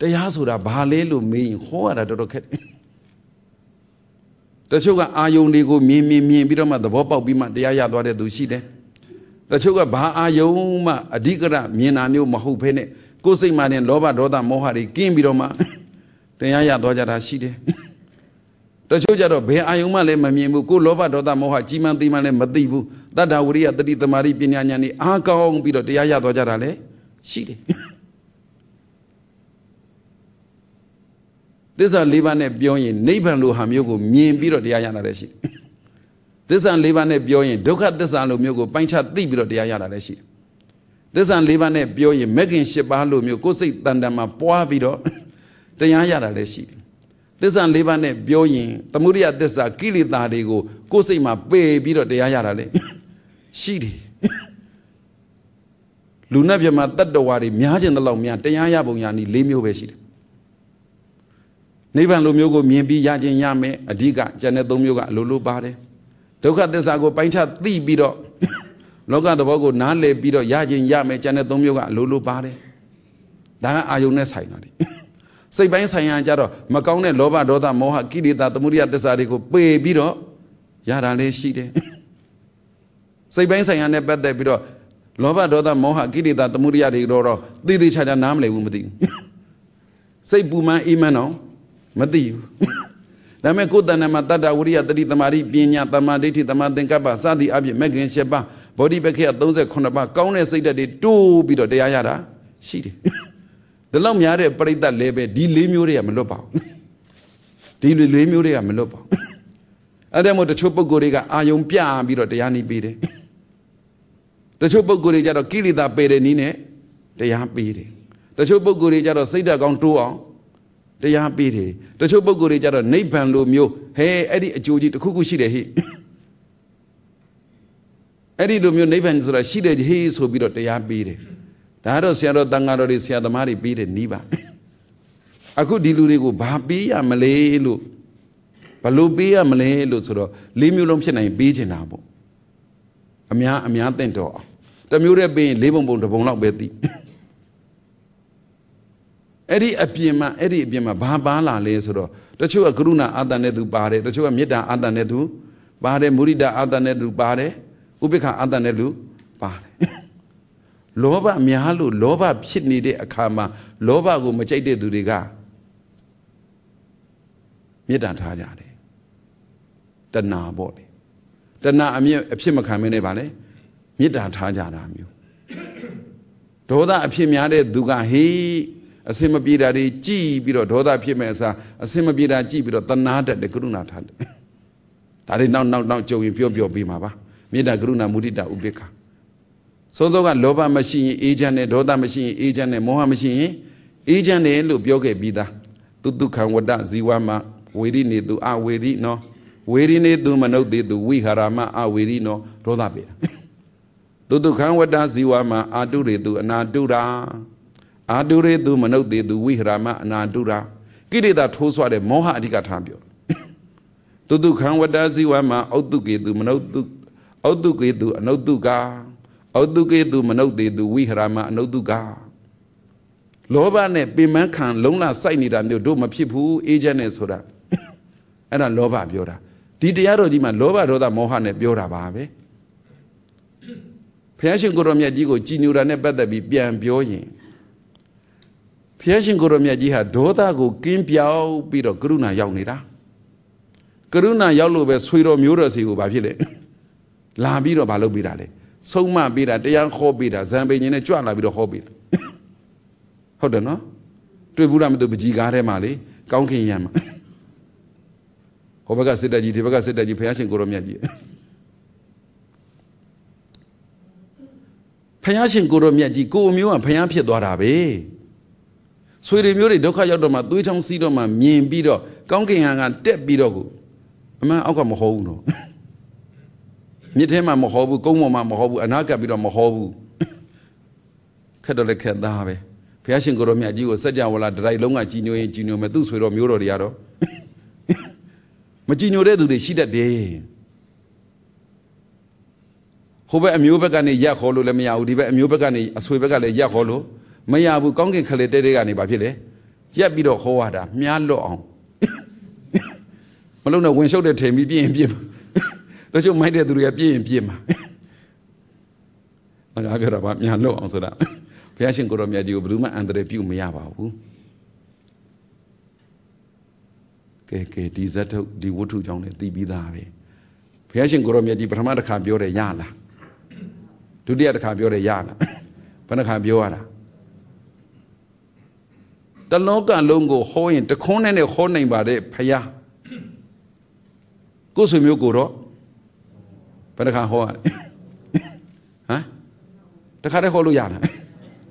S1: တရားဆိုတာဘာလဲလို့မေးရင်ဟောရတာတော်တော်ခက်တယ် တချို့ကအာယုံတွေကိုမြင်မြင်မြင်ပြီးတော့မှသဘောပေါက်ပြီးမှတရားရသွားတဲ့သူရှိတယ်တချို့ကဘာအာယုံမှအဓိကရမြင်တာမျိုးမဟုတ်ဘဲနဲ့ကိုယ်စိတ်မှနဲ့လောဘဒေါသမောဟတွေကင်းပြီးတော့မှတရားရသွားကြတာရှိတယ်တချို့ကြတော့ဘယ်အာယုံမှလည်းမမြင်ဘူးကိုလောဘဒေါသမောဟကြီးမှန်းသိမှလည်းမသိဘူးတတ္တဝရိယတတိတမာရိပညာဉာဏ်นี่အားကောင်းပြီးတော့တရားရသွားကြတာလည်းရှိတယ် သစ္စာလေးပါးနဲ့ပြောရင်နိဗ္ဗာန်လိုဟာမျိုးကိုမြင်ပြီးတော့တရားရတာလည်းရှိတယ်သစ္စာ၄ပါးနဲ့ပြောရင်ဒုက္ခသစ္စာလိုမျိုးကိုပိုင်းခြားသိပြီးတော့တရားရတာလည်းရှိတယ်သစ္စာ၄ပါးနဲ့ပြောရင်မဂ်ခင်၈ပါးလိုမျိုးကိုယ်စိတ်တန်တန်မှာပွားပြီးတော့တရားရတာလည်းရှိတယ်သစ္စာ၄ပါးနဲ့ပြောရင်သမုဒိယသစ္စာကိလေသာတွေကိုကိုယ်စိတ်မှာပယ်ပြီးတော့တရားရတာလည်းရှိတယ်လူနဲ့ပြမတတ္တဝါတွေများကျင်တဲ့လောက်များတရားရပုံရနည်း၄မျိုးပဲရှိတယ် နိဗ္ဗာန်လိုမျိုးကိုမြင်ပြီးရခြင်းရမယ်အဓိကကျန်တဲ့၃မျိုးကအလိုလိုပါတယ်ဒုက္ခသစ္စာကိုပိုင်းခြားသိပြီးတော့လောကသဘောကိုနားလည်ပြီးတော့ရခြင်းရမယ်ကျန်တဲ့၃မျိုးကအလိုလိုပါတယ်ဒါကအာယုန်နဲ့ဆိုင်တာလေစိတ်ပိုင်းဆိုင်ရာကြတော့မကောင်းတဲ့လောဘဒေါသမောဟကိလေသာသမုဒိယသစ္စာတွေကိုပေပြီးတော့ရတာလေးရှိတယ်စိတ်ပိုင်းဆိုင်ရာနဲ့ပတ်သက်ပြီးတော့လောဘဒေါသမောဟကိလေသာသမုဒိယတွေတော့သိသိချာချာနားမလည်ဘူးမသိဘူးစိတ်ပူမှန်အိမှန်တော့ မသိဘူးဒါပေမဲ့ကိုယ်တဏ္ဍမှာတတ္တဝရိယတတိသမารိပညာတမ္မာဒိဋ္ဌိတမ္မာသင်္ကပ္ပစသည်အပြင်မဂ္ဂင်၈ပါးဗောဓိပက္ခယ38ပါးကောင်းတဲ့စိတ်ဓာတ်တွေတိုးပြီးတော့တရားရတာရှိတယ်ဒီလောက်များတဲ့ပြိတ္တလည်းပဲဒီ၄မျိုးတွေကမလွတ်ပါဘူးဒီ၄မျိုးတွေကမလွတ်ပါဘူးအဲ့ဒါမို့တချို့ပုဂ္ဂိုလ်တွေကအာယုံပြပြီးတော့တရားနိပေးတယ်တချို့ပုဂ္ဂိုလ်တွေကြတော့ကိလေသာပယ်တဲ့နည်းနဲ့တရားပေးတယ်တချို့ပုဂ္ဂိုလ်တွေကြတော့စိတ်ဓာတ်ကောင်းတိုးအောင် တရားပေးတယ်တချို့ပုဂ္ဂိုလ်တွေကြတော့နိဗ္ဗာန်လိုမျိုးဟဲအဲ့ဒီအကျိုးကြီးတစ်ခုခုရှိတယ်ဟိအဲ့ဒီလိုမျိုးနိဗ္ဗာန်ဆိုတာရှိတယ်ဟေးဆိုပြီးတော့တရားပေးတယ်ဒါကတော့ဆရာတော်တန်ဃာတော်တွေဆရာသမားတွေပေးတယ်နီးပါအခုဒီလူတွေကိုဘာပေးရမလဲလို့ဘလို့ပေးရမလဲလို့ဆိုတော့လေးမျိုးလုံးဖြစ်နိုင်ပေးချင်တာပေါ့အများအများတင့်တော်အောင်တမျိုးတည်းပေးရင်လေးပုံပုံတစ်ပုံလောက်ပဲသိ အဲ့ဒီအပြင်မှာအဲ့ဒီအပြင်မှာဘာပါလာလဲဆိုတော့တချို့ကကရုဏာအာတန်တဲ့သူပါတယ်တချို့ကမေတ္တာအာတန်တဲ့သူပါတယ်မုရိဒာအာတန်တဲ့သူပါတယ်ဥပိ္ပခအာတန်တဲ့လူပါတယ်လောဘများလို့လောဘဖြစ်နေတဲ့အခါမှာလောဘကိုမကြိုက်တဲ့သူတွေကမေတ္တာထားကြတယ်တဏှာပေါ့လေတဏှာအမြင့်အဖြစ်မခံမင်းနဲ့ပါလေမေတ္တာထားကြတာမျိုးဒေါသအဖြစ်များတဲ့သူကဟေး အစင်မပြေတာတွေကြည်ပြီးတော့ဒေါသဖြစ်မဲ့အစားအစင်မပြေတာကြည်ပြီးတော့တဏှာတတ်တယ်ကရုဏာထားတယ်ဒါတွေနောက်နောက်နောက်ကြုံရင်ပြောပြောပြီးမှာပါမေတ္တာကရုဏာမုဒိတာဥပေက္ခစောစောကလောဘမရှိရင်အေးချမ်းတယ်ဒေါသမရှိရင်အေးချမ်းတယ်မောဟမရှိရင်အေးချမ်းတယ်လို့ပြောခဲ့ပြီးသားသူတုခံဝတ္တဇီဝမဝေရိနေသူအဝေရိနော်ဝေရိနေသူမနုဿေသူဝိဟာရမအဝေရိနော်ဒေါသပေတာသူတုခံဝတ္တဇီဝမအာတုရေသူအနာတုရာ အာတုရေသူမနုဿေသူဝိဟာရမအနာတုရာကိရိတာထိုးဆွတဲ့မောဟအဓိကထားပြောသူတုခံဝတ္တဇီဝမဩတုကေသူမနုဿဩတုကေသူအနုတုကာဩတုကေသူမနုဿေသူဝိဟာရမအနုတုကာလောဘနဲ့ပင်မခံလုံးလာစိုက်နေတာမျိုးတို့မဖြစ်ဘူးအေးချမ်းနေဆိုတာအဲ့ဒါလောဘပြောတာဒီတရားတော်ကြီးမှာလောဘဒေါသမောဟနဲ့ပြောတာပါပဲဘုရားရှင်ကိုရောမြတ်ကြီးကိုကြည်ညိုတာနဲ့ပတ်သက်ပြီးပြန်ပြောရင် ဘုရားရှင်ကိုရောမြတ်ကြီးဟာဒေါသကိုကင်းပြောင်းပြီးတော့ကရုဏာရောက်နေတာကရုဏာရောက်လို့ပဲဆွေတော်မျိုးတော်စီကိုဘာဖြစ်လဲလာပြီးတော့မလုပ်ပေးတာလေဆုံးမပေးတာတရားဟောပေးတာဇံပိန်ကြီးနဲ့ကြွလာပြီးတော့ဟောပေးတာဟုတ်တယ်နော်တွေ့ဘူးလားမသိပကြီးကားထဲမှာလေကောင်းခင်ရမ်းမှာဟိုဘက်ကစစ်တပ်ကြီးဒီဘက်ကစစ်တပ်ကြီးဘုရားရှင်ကိုရောမြတ်ကြီးဘုရားရှင်ကိုရောမြတ်ကြီးကိုအမျိုးကဘုရားဖြစ်သွားတာပဲ ဆွေတွေမျိုးတွေဒုက္ခရောက်တော့မှသွေးချောင်းစီးတော့မှမြင်ပြီးတော့ကောင်းကင်ဟံကတက်ပြီးတော့ကိုအမှန်အောက်ကမဟုတ်ဘူးနော်မြစ်ထဲမှာမဟုတ်ဘူးကုန်းပေါ်မှာမဟုတ်ဘူးအနာကပ်ပြီးတော့မဟုတ်ဘူးခက်တော့လည်းခက်သားပဲဘုရားရှင်ကိုရောမြတ်ကြီးကိုစัจ java လာဒရိုက်လုံးကကြီးညိုရင်ကြီးညိုမယ်သူ့ဆွေတော်မျိုးတော်တွေကတော့မကြီးညိုတဲ့သူတွေရှိတတ်တယ်ဟိုဘက်အမျိုးဘက်ကနေရက်ခေါ်လို့လည်းမရဘူးဒီဘက်အမျိုးဘက်ကနေအဆွေဘက်ကလည်းရက်ခေါ်လို့ မရဘူးကောင်းကင်ခလေတဲတဲကနေဘာဖြစ်လဲရက်ပြီးတော့ဟောရတာမြားလွတ်အောင်မလုံးနဲ့ဝင်ရှုပ်တဲ့ထိန်ပြီးပြင်းပြင်းတို့ချုပ်မိုက်တဲ့သူတွေကပြင်းရင်ပြင်းမှာငါပြောတာပါမြားလွတ်အောင်ဆိုတာဘုရားရှင်ကိုရောမြတ်ကြီးကိုဘယ်သူမှအန္တရာယ်ပြုမရပါဘူးကဲကဲဒီဇတ်ထုတ်ဒီဝတ္ထုကြောင့်လည်းသိပြီးသားပဲဘုရားရှင်ကိုရောမြတ်ကြီးပထမတစ်ခါပြောတယ်ရလားဒုတိယတစ်ခါပြောတယ်ရလားဘယ်နှခါပြောရတာ တလောကလုံးကိုဟောရင်တခွန်းနဲ့ဟောနိုင်ပါတဲ့ဖယားကိုယ်ဆွေမျိုးကိုတော့ယ်တစ်ခါဟောရလဲဟမ်တခါတည်းဟောလို့ရလား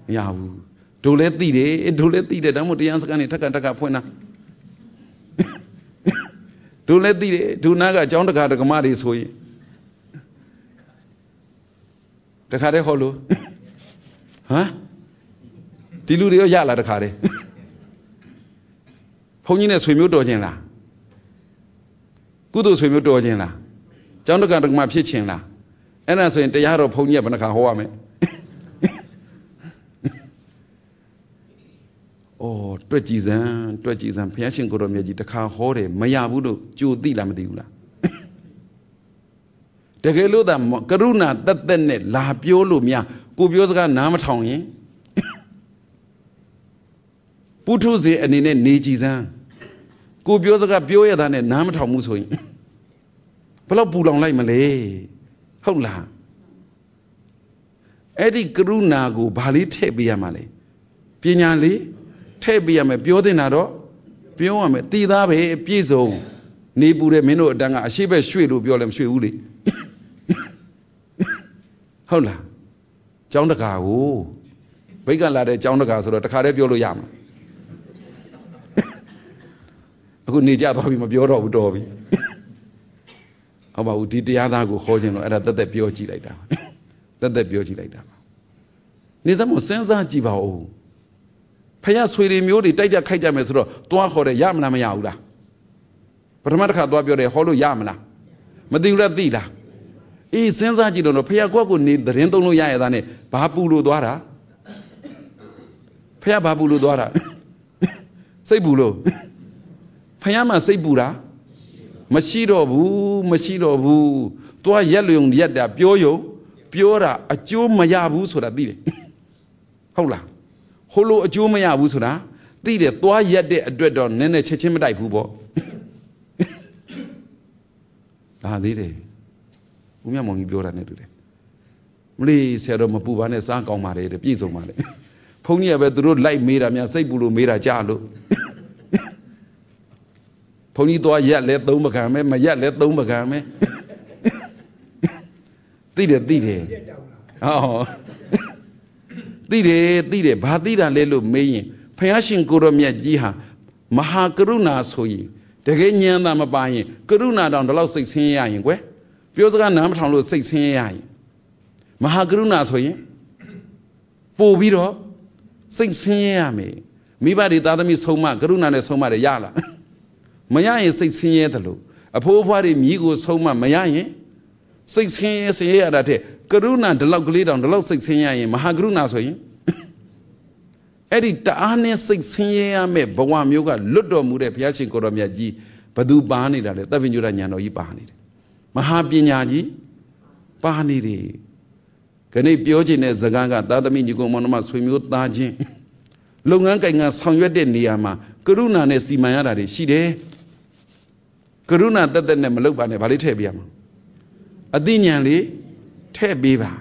S1: မရဘူးတို့လည်းသိတယ်တို့လည်းသိတယ်ဒါမှမဟုတ်တရားစကားနေထက်ကထက်ကဖွင့်တာတို့လည်းသိတယ်တို့နာကအကြောင်းတကာတကမတွေဆိုရင်တခါတည်းဟောလို့ဟမ်ဒီလူတွေရောရလာတခါတည်း ဘုန်းကြီးနဲ့ဆွေမျိုးတော်ခြင်းလားကုသိုလ်ဆွေမျိုးတော်ခြင်းလားကျောင်းတက္ကတက္ကမဖြစ်ခြင်းလားအဲ့ဒါဆိုရင်တရားတော်ဘုန်းကြီးကဘယ်နှခါဟောရမလဲအော်တွက်ကြည်စံတွက်ကြည်စံဘုရားရှင်ကိုတော်မြတ်ကြီးတခါဟောတယ်မရဘူးလို့ကြိုသိလားမသိဘူးလားတကယ်လို့သာကရုဏာတက်တက်နဲ့လာပြောလို့များကိုပြောစကားနားမထောင်ရင် ပုထုဇဉ်အနေနဲ့နေကြည်စမ်းကိုပြောစကားပြောရတာနဲ့နားမထောင်ဘူးဆိုရင်ဘယ်တော့ပူလောင်လိုက်မလဲဟုတ်လားအဲ့ဒီကရုဏာကိုဘာလေးထည့်ပေးရမှာလဲပညာလေးထည့်ပေးရမယ်ပြောတင်တာတော့ပြောရမယ်တည်သားပဲပြည့်စုံနေပူတဲ့မင်းတို့အတန်းကအရှိဘက်ရွှေ့လို့ပြောလည်းမရွှေ့ဘူးလေဟုတ်လားကျောင်းတကာကိုဘိတ်ကလာတဲ့ကျောင်းတကာဆိုတော့တခါတည်းပြောလို့ရမှာ အခုနေကြသွားပြီမပြောတော့ဘူးတော်ပြီဟုတ်ပါဘူးဒီတရားသားကိုခေါ်ခြင်းတော့အဲ့ဒါတက်တက်ပြောကြည့်လိုက်တာတက်တက်ပြောကြည့်လိုက်တာနေစမ်းမစဉ်းစားကြည့်ပါဦးဖះဆွေတွေမျိုးတွေတိုက်ကြခိုက်ကြမယ်ဆိုတော့တွားခေါ်တယ်ရမလားမရဘူးလားပထမတစ်ခါတွားပြောတယ်ဟောလို့ရမလားမသိဘူးလားသိလားအေးစဉ်းစားကြည့်တော့ဖះကွက်ကိုနေသတင်းသုံးလို့ရရတာနဲ့ဘာပူလို့သွားတာဖះဘာပူလို့သွားတာစိတ်ပူလို့ ဖះမှာစိတ်ပူတာမရှိတော့ဘူးမရှိတော့ဘူးတွားရက်လျုံရက်တာပြောယုံပြောတာအကျိုးမရဘူးဆိုတာသိတယ်ဟုတ်လားဟိုလိုအကျိုးမရဘူးဆိုတာသိတယ်သွားရက်တဲ့အတွက်တော့နည်းနည်းချက်ချင်းမတိုက်ဘူးပေါ့ဒါသေးတယ်ဦးမြတ်မောင်ကြီးပြောတာနဲ့တူတယ်မလေးဆရာတော်မပူပါနဲ့စားကောင်းပါတယ်တဲ့ပြည့်စုံပါလေဘုန်းကြီးကပဲသူတို့လိုက်မေးတာများစိတ်ပူလို့မေးတာကြားလို့ ဘုန်းကြီးသွားရက်လဲသုံးပကံမဲမရက်လဲသုံးပကံမဲသိတယ်သိတယ်ဟောသိတယ်သိတယ်ဘာသိတာလဲလို့မေးရင်ဖယားရှင်ကိုရမြတ်ကြီးဟာမဟာကရုဏာဆိုရင်တကယ်ဉာဏ်သာမပါရင်ကရုဏာတောင်ဒီလောက်စိတ်ဆင်းရဲရရင်ကွယ်ပြောစကားနားမထောင်လို့စိတ်ဆင်းရဲရရင်မဟာကရုဏာဆိုရင်ပို့ပြီးတော့စိတ်ဆင်းရဲရမယ်မိဘတွေသားသမီးဆုံးမကရုဏာနဲ့ဆုံးမတယ်ရလား မရရင်စိတ်ဆင်းရဲတယ်လို့အဖိုးအဖွားတွေမြည်ကိုဆုံးမမရရင်စိတ်ဆင်းရဲဆင်းရဲရတာတဲ့ကရုဏာဒီလောက်ကလေးတောင်ဒီလောက်စိတ်ဆင်းရဲရင်မဟာကရုဏာဆိုရင်အဲ့ဒီတအားနဲ့စိတ်ဆင်းရဲရမယ့်ဘဝမျိုးကလွတ်တော်မူတဲ့ဘုရားရှင်ကိုရောမြတ်ကြီးဘသူပါနေတာလဲသဗ္ဗညုရညာတော်ကြီးပါနေတယ်မဟာပညာကြီးပါနေတယ်ခဏပြောချင်တဲ့ဇကားကသာသမီညီကုံမောင်နှမဆွေမျိုးသားချင်းလုပ်ငန်းကိုင်ငန်းဆောင်ရွက်တဲ့နေရာမှာကရုဏာနဲ့စီမံရတာတွေရှိတယ် ကရုဏာတက်တက်နဲ့မလုပ်ပါနဲ့ဗာလေးထည့်ပြရမှာအသိဉာဏ်လေးထည့်ပေးပါ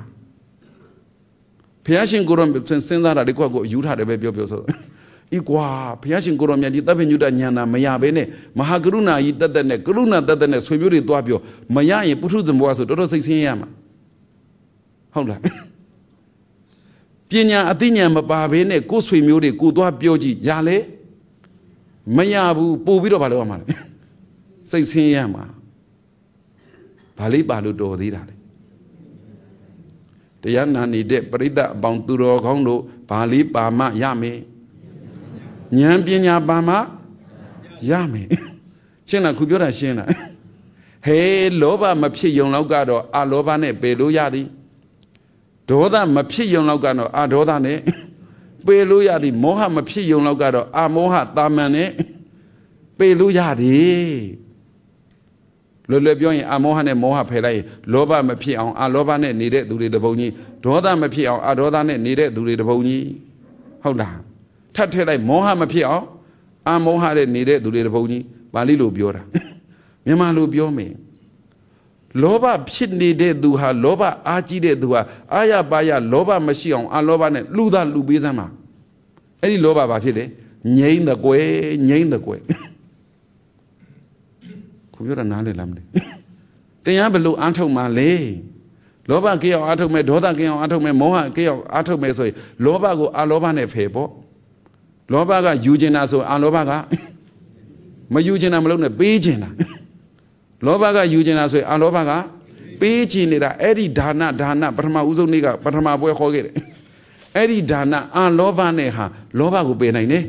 S1: ဘုရားရှင်ကိုရောစဉ်းစားတာလေးကိုယ့်ကိုယူထားတယ်ပဲပြောပြောဆိုဤကွာဘုရားရှင်ကိုရောမြတ်ကြီးတပ်ပညုတဉာဏ်နာမရဘဲနဲ့မဟာကရုဏာကြီးတက်တက်နဲ့ကရုဏာတက်တက်နဲ့ဆွေမျိုးတွေသွားပြောမရရင်ပုထုဇဉ်ဘဝဆိုတော်တော်စိတ်ဆင်းရဲရမှာဟုတ်လားပညာအသိဉာဏ်မပါဘဲနဲ့ကိုယ်ဆွေမျိုးတွေကိုသွားပြောကြည့်ရလေမရဘူးပို့ပြီးတော့မလုပ်ရမှာလေ စိတ်ဆင်းရဲမှာဘာလေးပါလို့တော်သေးတာလဲတရားနာနေတဲ့ပရိသတ်အပေါင်းသူတော်ကောင်းတို့ဘာလေးပါမှရမယ်ဉာဏ်ပညာပါမှရမယ်ရှင်းလားခုပြောတာရှင်းလားဟေးလောဘမဖြစ်ယုံလောက်ကတော့အလောဘနဲ့ပယ်လို့ရသည်ဒေါသမဖြစ်ယုံလောက်ကတော့အဒေါသနဲ့ပယ်လို့ရသည်မောဟမဖြစ်ယုံလောက်ကတော့အမောဟတာမန်နဲ့ပယ်လို့ရသည် လွယ်လွယ်ပြောရင်အမောဟနဲ့မောဟဖယ်လိုက်ရင်လောဘမဖြစ်အောင်အလောဘနဲ့နေတဲ့သူတွေတပုံကြီးဒေါသမဖြစ်အောင်အဒေါသနဲ့နေတဲ့သူတွေတပုံကြီးဟုတ်လားထပ်ထည့်လိုက်မောဟမဖြစ်အောင်အမောဟနဲ့နေတဲ့သူတွေတပုံကြီးပါဠိလိုပြောတာမြန်မာလိုပြောမယ်လောဘဖြစ်နေတဲ့သူဟာလောဘအားကြီးတဲ့သူဟာအာရပါရလောဘမရှိအောင်အလောဘနဲ့လူသားလူပေးစမ်းပါအဲ့ဒီလောဘဘာဖြစ်လဲငြိမ့်တဲ့ကွယ်ငြိမ့်တဲ့ကွယ် ခုပြောတာနားလည်လားမလဲတတရားဘယ်လိုအားထုတ်မှလဲလောဘကိအောင်အားထုတ်မယ်ဒေါသကိအောင်အားထုတ်မယ်မောဟကိအောင်အားထုတ်မယ်ဆိုရင်လောဘကိုအာလောဘနဲ့ဖယ်ပေါ့လောဘကယူကျင်တာဆိုအာလောဘကမယူကျင်တာမလုပ်နဲ့ပေးကျင်တာလောဘကယူကျင်တာဆိုရင်အာလောဘကပေးချင်နေတာအဲ့ဒီဒါနဒါနပထမဦးဆုံးနေ့ကပထမပွဲခေါ်ခဲ့တယ်အဲ့ဒီဒါနအာလောဘနဲ့ဟာလောဘကိုပယ်နိုင်တယ်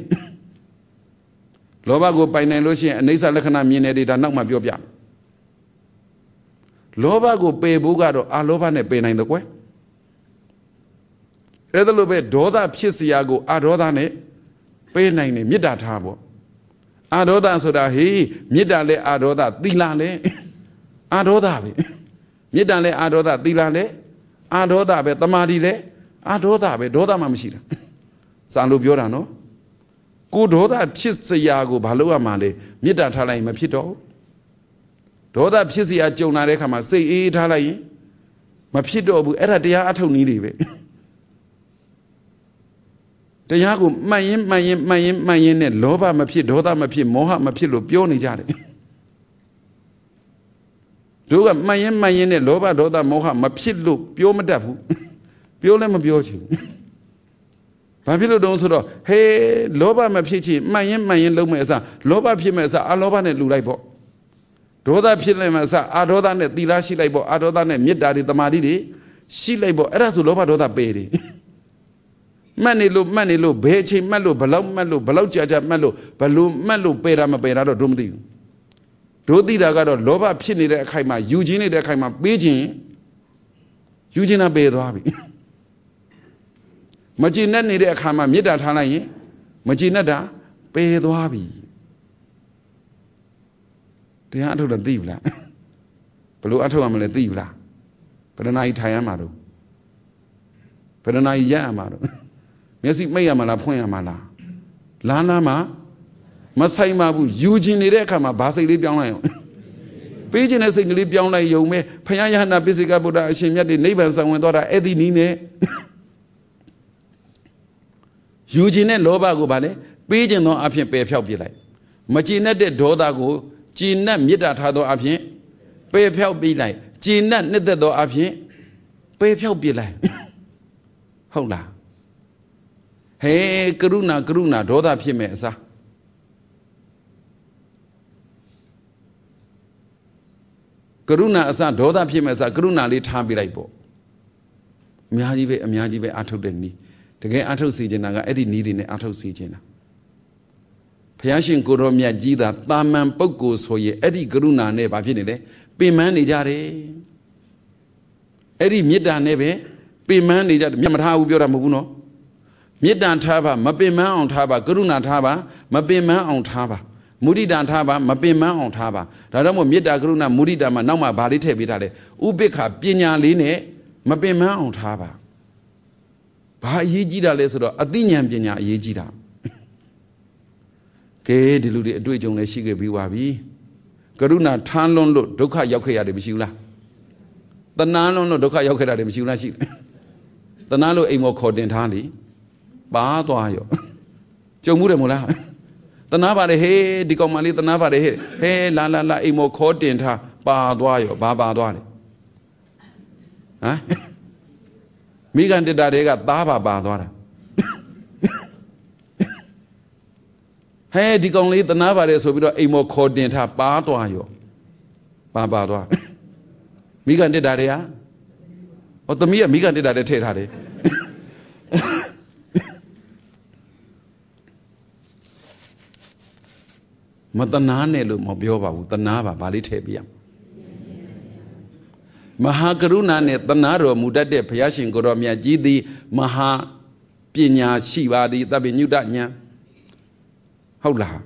S1: လောဘကိုပိုင်နိုင်လို့ရှိရင်အနိစ္စလက္ခဏာမြင်နေတယ်ဒါနောက်မှပြောပြမယ်လောဘကိုပယ်ဖို့ကတော့အာလောဘနဲ့ပယ်နိုင်တယ်ကွယ်အဲ့ဒါလိုပဲဒေါသဖြစ်စရာကိုအာဒေါသနဲ့ပယ်နိုင်တယ်မေတ္တာထားပေါ့အာဒေါသဆိုတာဟေးမေတ္တာလဲအာဒေါသသီလလဲအာဒေါသပဲမေတ္တာလဲအာဒေါသသီလလဲအာဒေါသပဲတမာတိလဲအာဒေါသပဲဒေါသမှမရှိတာစာလို့ပြောတာနော် ကိုဒေါသဖြစ်စရာကိုဘာလို့ရမှာလဲမေတ္တာထားလိုက်ရင်မဖြစ်တော့ဒေါသဖြစ်စရာကြုံလာတဲ့ခါမှာစိတ်အေးထားလိုက်ရင်မဖြစ်တော့ဘူးအဲ့ဒါတရားအထုတ်နည်းတွေပဲတရားကိုမှန်ရင်မှန်ရင်မှန်ရင်မှန်ရင်နဲ့လောဘမဖြစ်ဒေါသမဖြစ်မောဟမဖြစ်လို့ပြောနေကြတယ်တို့ကမှန်ရင်မှန်ရင်နဲ့လောဘဒေါသမောဟမဖြစ်လို့ပြောမတတ်ဘူးပြောလည်းမပြောချင်ဘူး ဘာဖြစ်လို့တုံးဆိုတော့ဟေးလောဘမဖြစ်ချင်မှန်ရင်မှန်ရင်လုံးမဲ့အစားလောဘဖြစ်မဲ့အစားအလောဘနဲ့လူလိုက်ပေါ့ဒေါသဖြစ်လိုက်မဲ့အစားအာဒေါသနဲ့သီလရှိလိုက်ပေါ့အာဒေါသနဲ့မေတ္တာတွေတမာတိတွေရှိလိုက်ပေါ့အဲ့ဒါဆိုလောဘဒေါသပယ်တယ်မှတ်နေလို့မှတ်နေလို့ဘယ်အချိန်မှတ်လို့ဘလောက်မှတ်လို့ဘလောက်ကြာကြာမှတ်လို့ဘလို့မှတ်လို့ပယ်တာမပယ်တာတော့တို့မသိဘူးတို့သိတာကတော့လောဘဖြစ်နေတဲ့အခိုက်မှာယူခြင်းနေတဲ့အခိုက်မှာပေးခြင်းယူခြင်းတာပယ်သွားပြီ မကြည်နဲ့နေတဲ့အခါမှာမေတ္တာထားလိုက်ရင်မကြည်နဲ့တာပယ်သွားပြီတရားအထုတ်တော့သိဘူးလားဘလို့အထုတ်ရမလဲသိဘူးလားဘယ်နှနာရီထိုင်ရမှာတော့ဘယ်နှနာရီရက်ရမှာတော့မျက်စိမိတ်ရမှာလားဖွင့်ရမှာလားလမ်းလားမှာမဆိုင်ပါဘူးယူခြင်းနေတဲ့အခါမှာဘာစိတ်လေးပြောင်းလိုက်အောင်ပေးခြင်းတဲ့စိတ်ကလေးပြောင်းလိုက်ယုံမဲ့ဖယားယဟနာပိစိကဗုဒ္ဓအရှင်မြတ်တွေနိဗ္ဗာန်ဆောင်ဝင်သွားတာအဲ့ဒီနီးနဲ့ ယူခြင်းတဲ့လောဘကိုဗာလဲပေးခြင်းသောအဖြစ်ပယ်ဖြောက်ပြလိုက်မကြည်နဲ့တဲ့ဒေါသကိုကြည်နဲ့မေတ္တာထားသောအဖြစ်ပယ်ဖြောက်ပြလိုက်ကြည်နဲ့နှစ်သက်သောအဖြစ်ပယ်ဖြောက်ပြလိုက်ဟုတ်လားဟေးကရုဏာကရုဏာဒေါသဖြစ်မဲ့အစားကရုဏာအစဒေါသဖြစ်မဲ့အစားကရုဏာလေးထားပြလိုက်ပေါ့အများကြီးပဲအများကြီးပဲအထုတ်တဲ့နည်း တကယ်အထုတ်စီခြင်းတာကအဲ့ဒီနည်းတွေနဲ့အထုတ်စီခြင်းတာဘုရားရှင်ကိုရောမြတ်ကြီးသာတာမန်ပုဂ္ဂိုလ်ဆိုရင်အဲ့ဒီကရုဏာနဲ့ဘာဖြစ်နေလဲပင်ပန်းနေကြတယ်အဲ့ဒီမေတ္တာနဲ့ပဲပင်ပန်းနေကြတယ်မြတ်မထားဘူးပြောတာမဟုတ်ဘူးနော်မေတ္တာထားပါမပင်ပန်းအောင်ထားပါကရုဏာထားပါမပင်ပန်းအောင်ထားပါမုဒိတာထားပါမပင်ပန်းအောင်ထားပါဒါတော့မို့မေတ္တာကရုဏာမုဒိတာမှာနောက်မှဗာလေးထည့်ပေးထားတယ်ဥပိ္ပခပညာလေးနဲ့မပင်ပန်းအောင်ထားပါ ဘာအရေးကြီးတာလဲဆိုတော့အသိဉာဏ်ပညာအရေးကြီးတာကဲဒီလူတွေအတွေ့အကြုံလည်းရှိခဲ့ပြီးပါပြီကရုဏာထမ်းလွန်းလို့ဒုက္ခရောက်ခဲ့ရတယ်မရှိဘူးလားတဏှာလွန်းလို့ဒုက္ခရောက်ခဲ့ရတယ်မရှိဘူးလားရှိတယ်တဏှာလို့အိမ်မောခေါ်တင်ထားလေပါသွားရောကြုံမှုတယ်မို့လားတနာပါလေဟေးဒီကောင်မလေးတနာပါလေဟေးဟဲလာလာလာအိမ်မောခေါ်တင်ထားပါသွားရောဘာပါသွားလဲဟမ် မိကန်တက်တာတွေကသားပါပါသွားတာဟဲဒီကောင်လေးတနာပါတယ်ဆိုပြီးတော့အိမ်မောခေါ်တင်ထားပါသွားရောပါပါသွားမိကန်တက်တာတွေကဟောသမီးကမိကန်တက်တာတွေထည့်ထားတယ်မတနာနဲ့လို့မပြောပါဘူးတနာပါဗာလေးထည့်ပြရမ ဟာကရုဏာနဲ့တနာတော်မူတတ်တဲ့ဘုရားရှင်ကိုရောမြတ်ကြီးသည်မဟာပညာရှိပါသည်တပ္ပညုတဉာဏ်ဟုတ်လား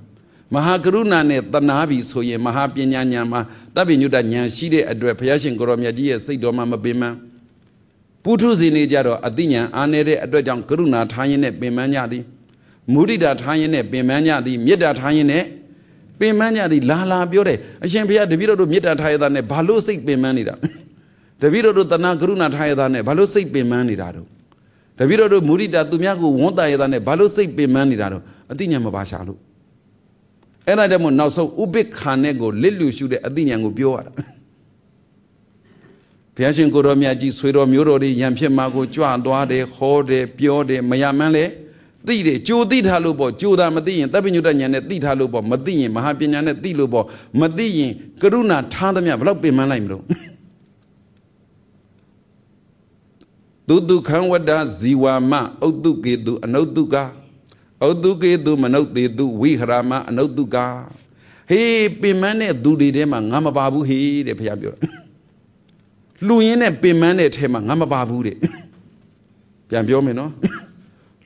S1: မဟာကရုဏာနဲ့တနာပြီဆိုရင်မဟာပညာဉာဏ်မှာတပ္ပညုတဉာဏ်ရှိတဲ့အတွက်ဘုရားရှင်ကိုရောမြတ်ကြီးရဲ့စိတ်တော်မှာမပင်မပုထုဇဉ်တွေကြတော့အသိဉာဏ်အားနေတဲ့အတွက်ကြောင့်ကရုဏာထားရင်နဲ့ပင်ပန်းကြသည်မုဒိတာထားရင်နဲ့ပင်ပန်းကြသည်မေတ္တာထားရင်နဲ့ပင်ပန်းကြသည်လာလာပြောတယ်အရှင်ဘုရားတပည့်တော်တို့မေတ္တာထားရတာနဲ့ဘာလို့စိတ်ပင်ပန်းနေတာ တပည့်တော်တို့တဏှာကရုဏာထားရတာနဲ့ဘာလို့စိတ်ပင်ပန်းနေတာတော့တပည့်တော်တို့မုဒိတာသူများကိုဝန်တာရတာနဲ့ဘာလို့စိတ်ပင်ပန်းနေတာတော့အသိဉာဏ်မပါရှာလို့အဲ့ဒါကြောင့်မို့နောက်ဆုံးဥပိ္ပခာနဲ့ကိုလစ်လူရှုတဲ့အသိဉာဏ်ကိုပြောရတာဘုရားရှင်ကိုတော်မြတ်ကြီးဆွေတော်မျိုးတော်တွေယံဖြစ်မှာကိုကြွသွားတယ်ဟောတယ်ပြောတယ်မရမှန်းလဲသိတယ်ကြိုသိထားလို့ပေါ့ကြိုတာမသိရင်တပ်ပညုတဉာဏ်နဲ့သိထားလို့ပေါ့မသိရင်မဟာပညာနဲ့သိလို့ပေါ့မသိရင်ကရုဏာထားသမျှဘလောက်ပင်ပန်းလိုက်မလို့ သူတုခံဝတ္တဇီဝမဥတုကေတုအနုတုကာဥတုကေတုမနုတေတုဝိဟရမအနုတုကာဟေးပင်မတဲ့သူတွေထဲမှာငါမပါဘူးဟေးတဲ့ဘုရားပြောတယ်လူရင်းနဲ့ပင်မတဲ့ထဲမှာငါမပါဘူးတဲ့ပြန်ပြောမယ်နော်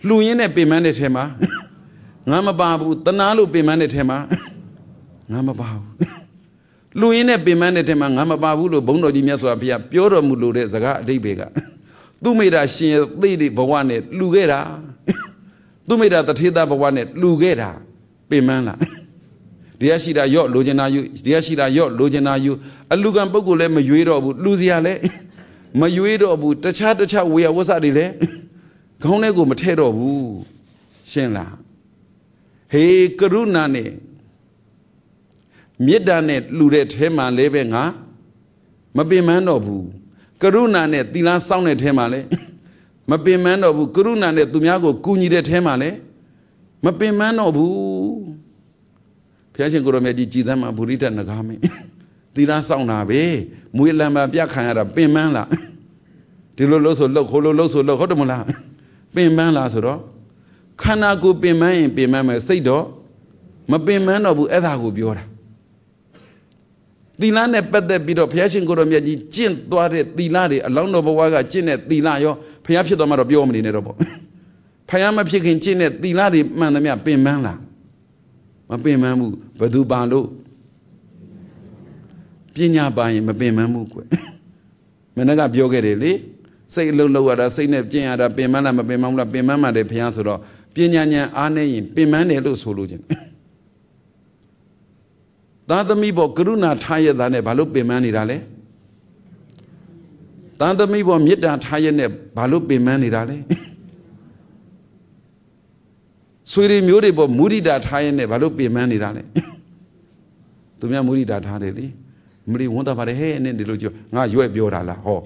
S1: လူရင်းနဲ့ပင်မတဲ့ထဲမှာငါမပါဘူးတနာလို့ပင်မတဲ့ထဲမှာငါမပါဘူးလူရင်းနဲ့ပင်မတဲ့ထဲမှာငါမပါဘူးလို့ဘုန်းတော်ကြီးမြတ်စွာဘုရားပြောတော်မူလို့တဲ့စကားအတိတ်ပဲက သူမိတာရှင်ရဲ့သိတဲ့ဘဝနဲ့လူခဲ့တာသူမိတာတထေသဘဝနဲ့လူခဲ့တာပင်မလားဒီရရှိတာရော့လိုချင်တာယူဒီရရှိတာရော့လိုချင်တာယူအလူကံပုဂ္ဂိုလ်လည်းမရွေးတော့ဘူးလူစရာလည်းမရွေးတော့ဘူးတခြားတခြားဝေယဝဆတွေလည်းခေါင်းထဲကိုမထဲတော့ဘူးရှင်းလားဟေးကရုဏာနဲ့မေတ္တာနဲ့လှူတဲ့ထဲမှာလည်းပဲငါမပင်ပန်းတော့ဘူး ကရုဏာနဲ့သီလစောင့်တဲ့ထဲမှာလည်းမပင်ပန်းတော့ဘူးကရုဏာနဲ့သူများကိုကူညီတဲ့ထဲမှာလည်းမပင်ပန်းတော့ဘူးဘုရားရှင်ကိုရောမြတ်ကြီးကြည်သမ်းမှာဗုဒ္ဓတနဂါမင်းသီလစောင့်တာပဲမွေးလံပါပြခံရတာပင်ပန်းလားဒီလိုလို့ဆိုလို့ခိုးလို့လို့ဆိုလို့ဟုတ်တယ်မလားပင်ပန်းလားဆိုတော့ခန္ဓာကိုယ်ပင်ပန်းရင်ပင်ပန်းမယ်စိတ်တော့မပင်ပန်းတော့ဘူးအဲ့ဒါကိုပြောတာ သီလနဲ့ပတ်သက်ပြီးတော့ဘုရားရှင်ကိုတော်မြတ်ကြီးကျင့်သွားတဲ့သီလတွေအလောင်းတော်ဘဝကကျင့်တဲ့သီလရောဘုရားဖြစ်သွားမှတော့ပြောမနေနဲ့တော့ပေါ့ဘုရားမဖြစ်ခင်ကျင့်တဲ့သီလတွေမှန်သမျှပင်ပန်းလားမပင်ပန်းဘူးဘယ်သူပါလို့ပညာပါရင်မပင်ပန်းဘူးကွမင်းကပြောခဲ့တယ်လေစိတ်အလုံးလောက်ရတာစိတ်နဲ့ကျင့်ရတာပင်ပန်းလားမပင်ပန်းဘူးလားပင်ပန်းမှတယ်ဘုရားဆိုတော့ပညာဉာဏ်အားနေရင်ပင်ပန်းတယ်လို့ဆိုလို့ခြင်း သားသမီးပေါ်ကရုဏာထားရတာနဲ့ဘာလို့ပင်ပန်းနေတာလဲသားသမီးပေါ်မေတ္တာထားရနဲ့ဘာလို့ပင်ပန်းနေတာလဲဆွေတွေမျိုးတွေပေါ်မုဒိတာထားရနဲ့ဘာလို့ပင်ပန်းနေတာလဲသူများမုဒိတာထားတယ်လေမလီဝန်တာပါတယ်ဟဲ့နဲ့ဒီလိုကြောငါရွက်ပြောတာလားဟော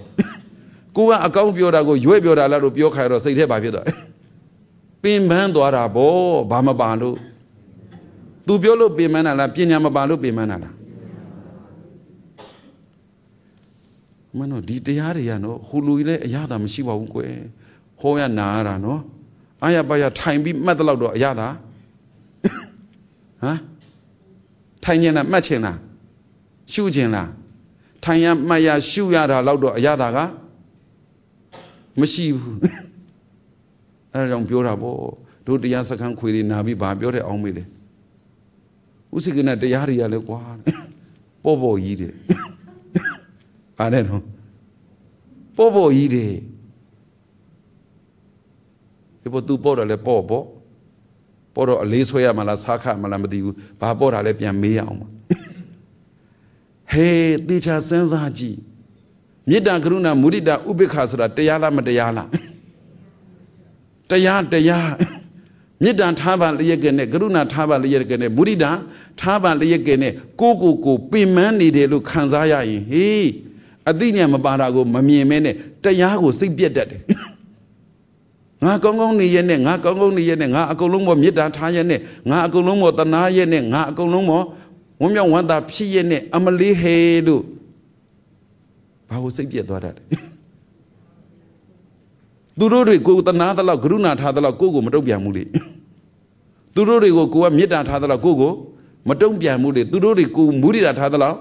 S1: ကိုကအကောင်းပြောတာကိုရွက်ပြောတာလားလို့ပြောခိုင်းတော့စိတ်ထဲပါဖြစ်သွားပင်ပန်းသွားတာဗောဘာမပါလို့ သူပြောလို့ပြင်မန်းတာလားပညာမပါလို့ပြင်မန်းတာလားမနောဒီတရားတွေကနော်ဟိုလူကြီးလည်းအရသာမရှိပါဘူးကွယ်ဟောရနာရတာနော်အာရပါရထိုင်ပြီးမှတ်တော့တော့အရသာဟမ်ထိုင်ရင်လားမှတ်ချင်လားရှုချင်လားထိုင်ရမှတ်ရရှုရတာတော့တော့အရသာကမရှိဘူးအဲဒါကြောင့်ပြောတာပေါ့တို့တရားစခန်းခွေတွေနာပြီးဗာပြောတဲ့အောင်မေးလေ ဥစိကနဲ့တရားတွေကလည်းကွာပေါ့ပေါ့ကြီးတယ်အားနဲ့တော့ပေါ့ပေါ့ကြီးတယ်ဒီပေါ်သူပေါ့တယ်လဲပေါ့ပေါ့ပေါ့တော့အလေးဆွဲရမလားစားခမလားမသိဘူးဘာပေါ့တာလဲပြန်မေးရအောင်ပါဟေးတေချာစဉ်းစားကြည့်မေတ္တာကရုဏာမုဒိတာဥပိ္ပခာဆိုတာတရားလားမတရားလားတရားတရား မေတ္တာထားပါလျက်ကနဲ့ကရုဏာထားပါလျက်ကနဲ့မုဒိတာထားပါလျက်ကနဲ့ကိုကိုကိုပင်မနေတယ်လို့ခံစားရရင်ဟေးအသိဉာဏ်မပါတာကိုမမြင်မဲနဲ့တရားကိုစိတ်ပြက်တတ်တယ်ငါကောင်းကောင်းနေရဲ့နဲ့ငါကောင်းကောင်းနေရဲ့နဲ့ငါအကုန်လုံးပေါ်မေတ္တာထားရဲ့နဲ့ငါအကုန်လုံးပေါ်တနာရဲ့နဲ့ငါအကုန်လုံးပေါ်ဝမ်းမြောက်ဝမ်းသာဖြစ်ရဲ့နဲ့အမလေးဟဲလို့ဘာကိုစိတ်ပြက်သွားတတ်လဲ သူတို့တွေကိုတနာသလောက်ကရုဏာထားသလောက်ကိုကိုမတုံ့ပြန်ဘူးလေသူတို့တွေကိုကိုကမေတ္တာထားသလောက်ကိုကိုမတုံ့ပြန်ဘူးလေသူတို့တွေကိုမူရိတာထားသလောက်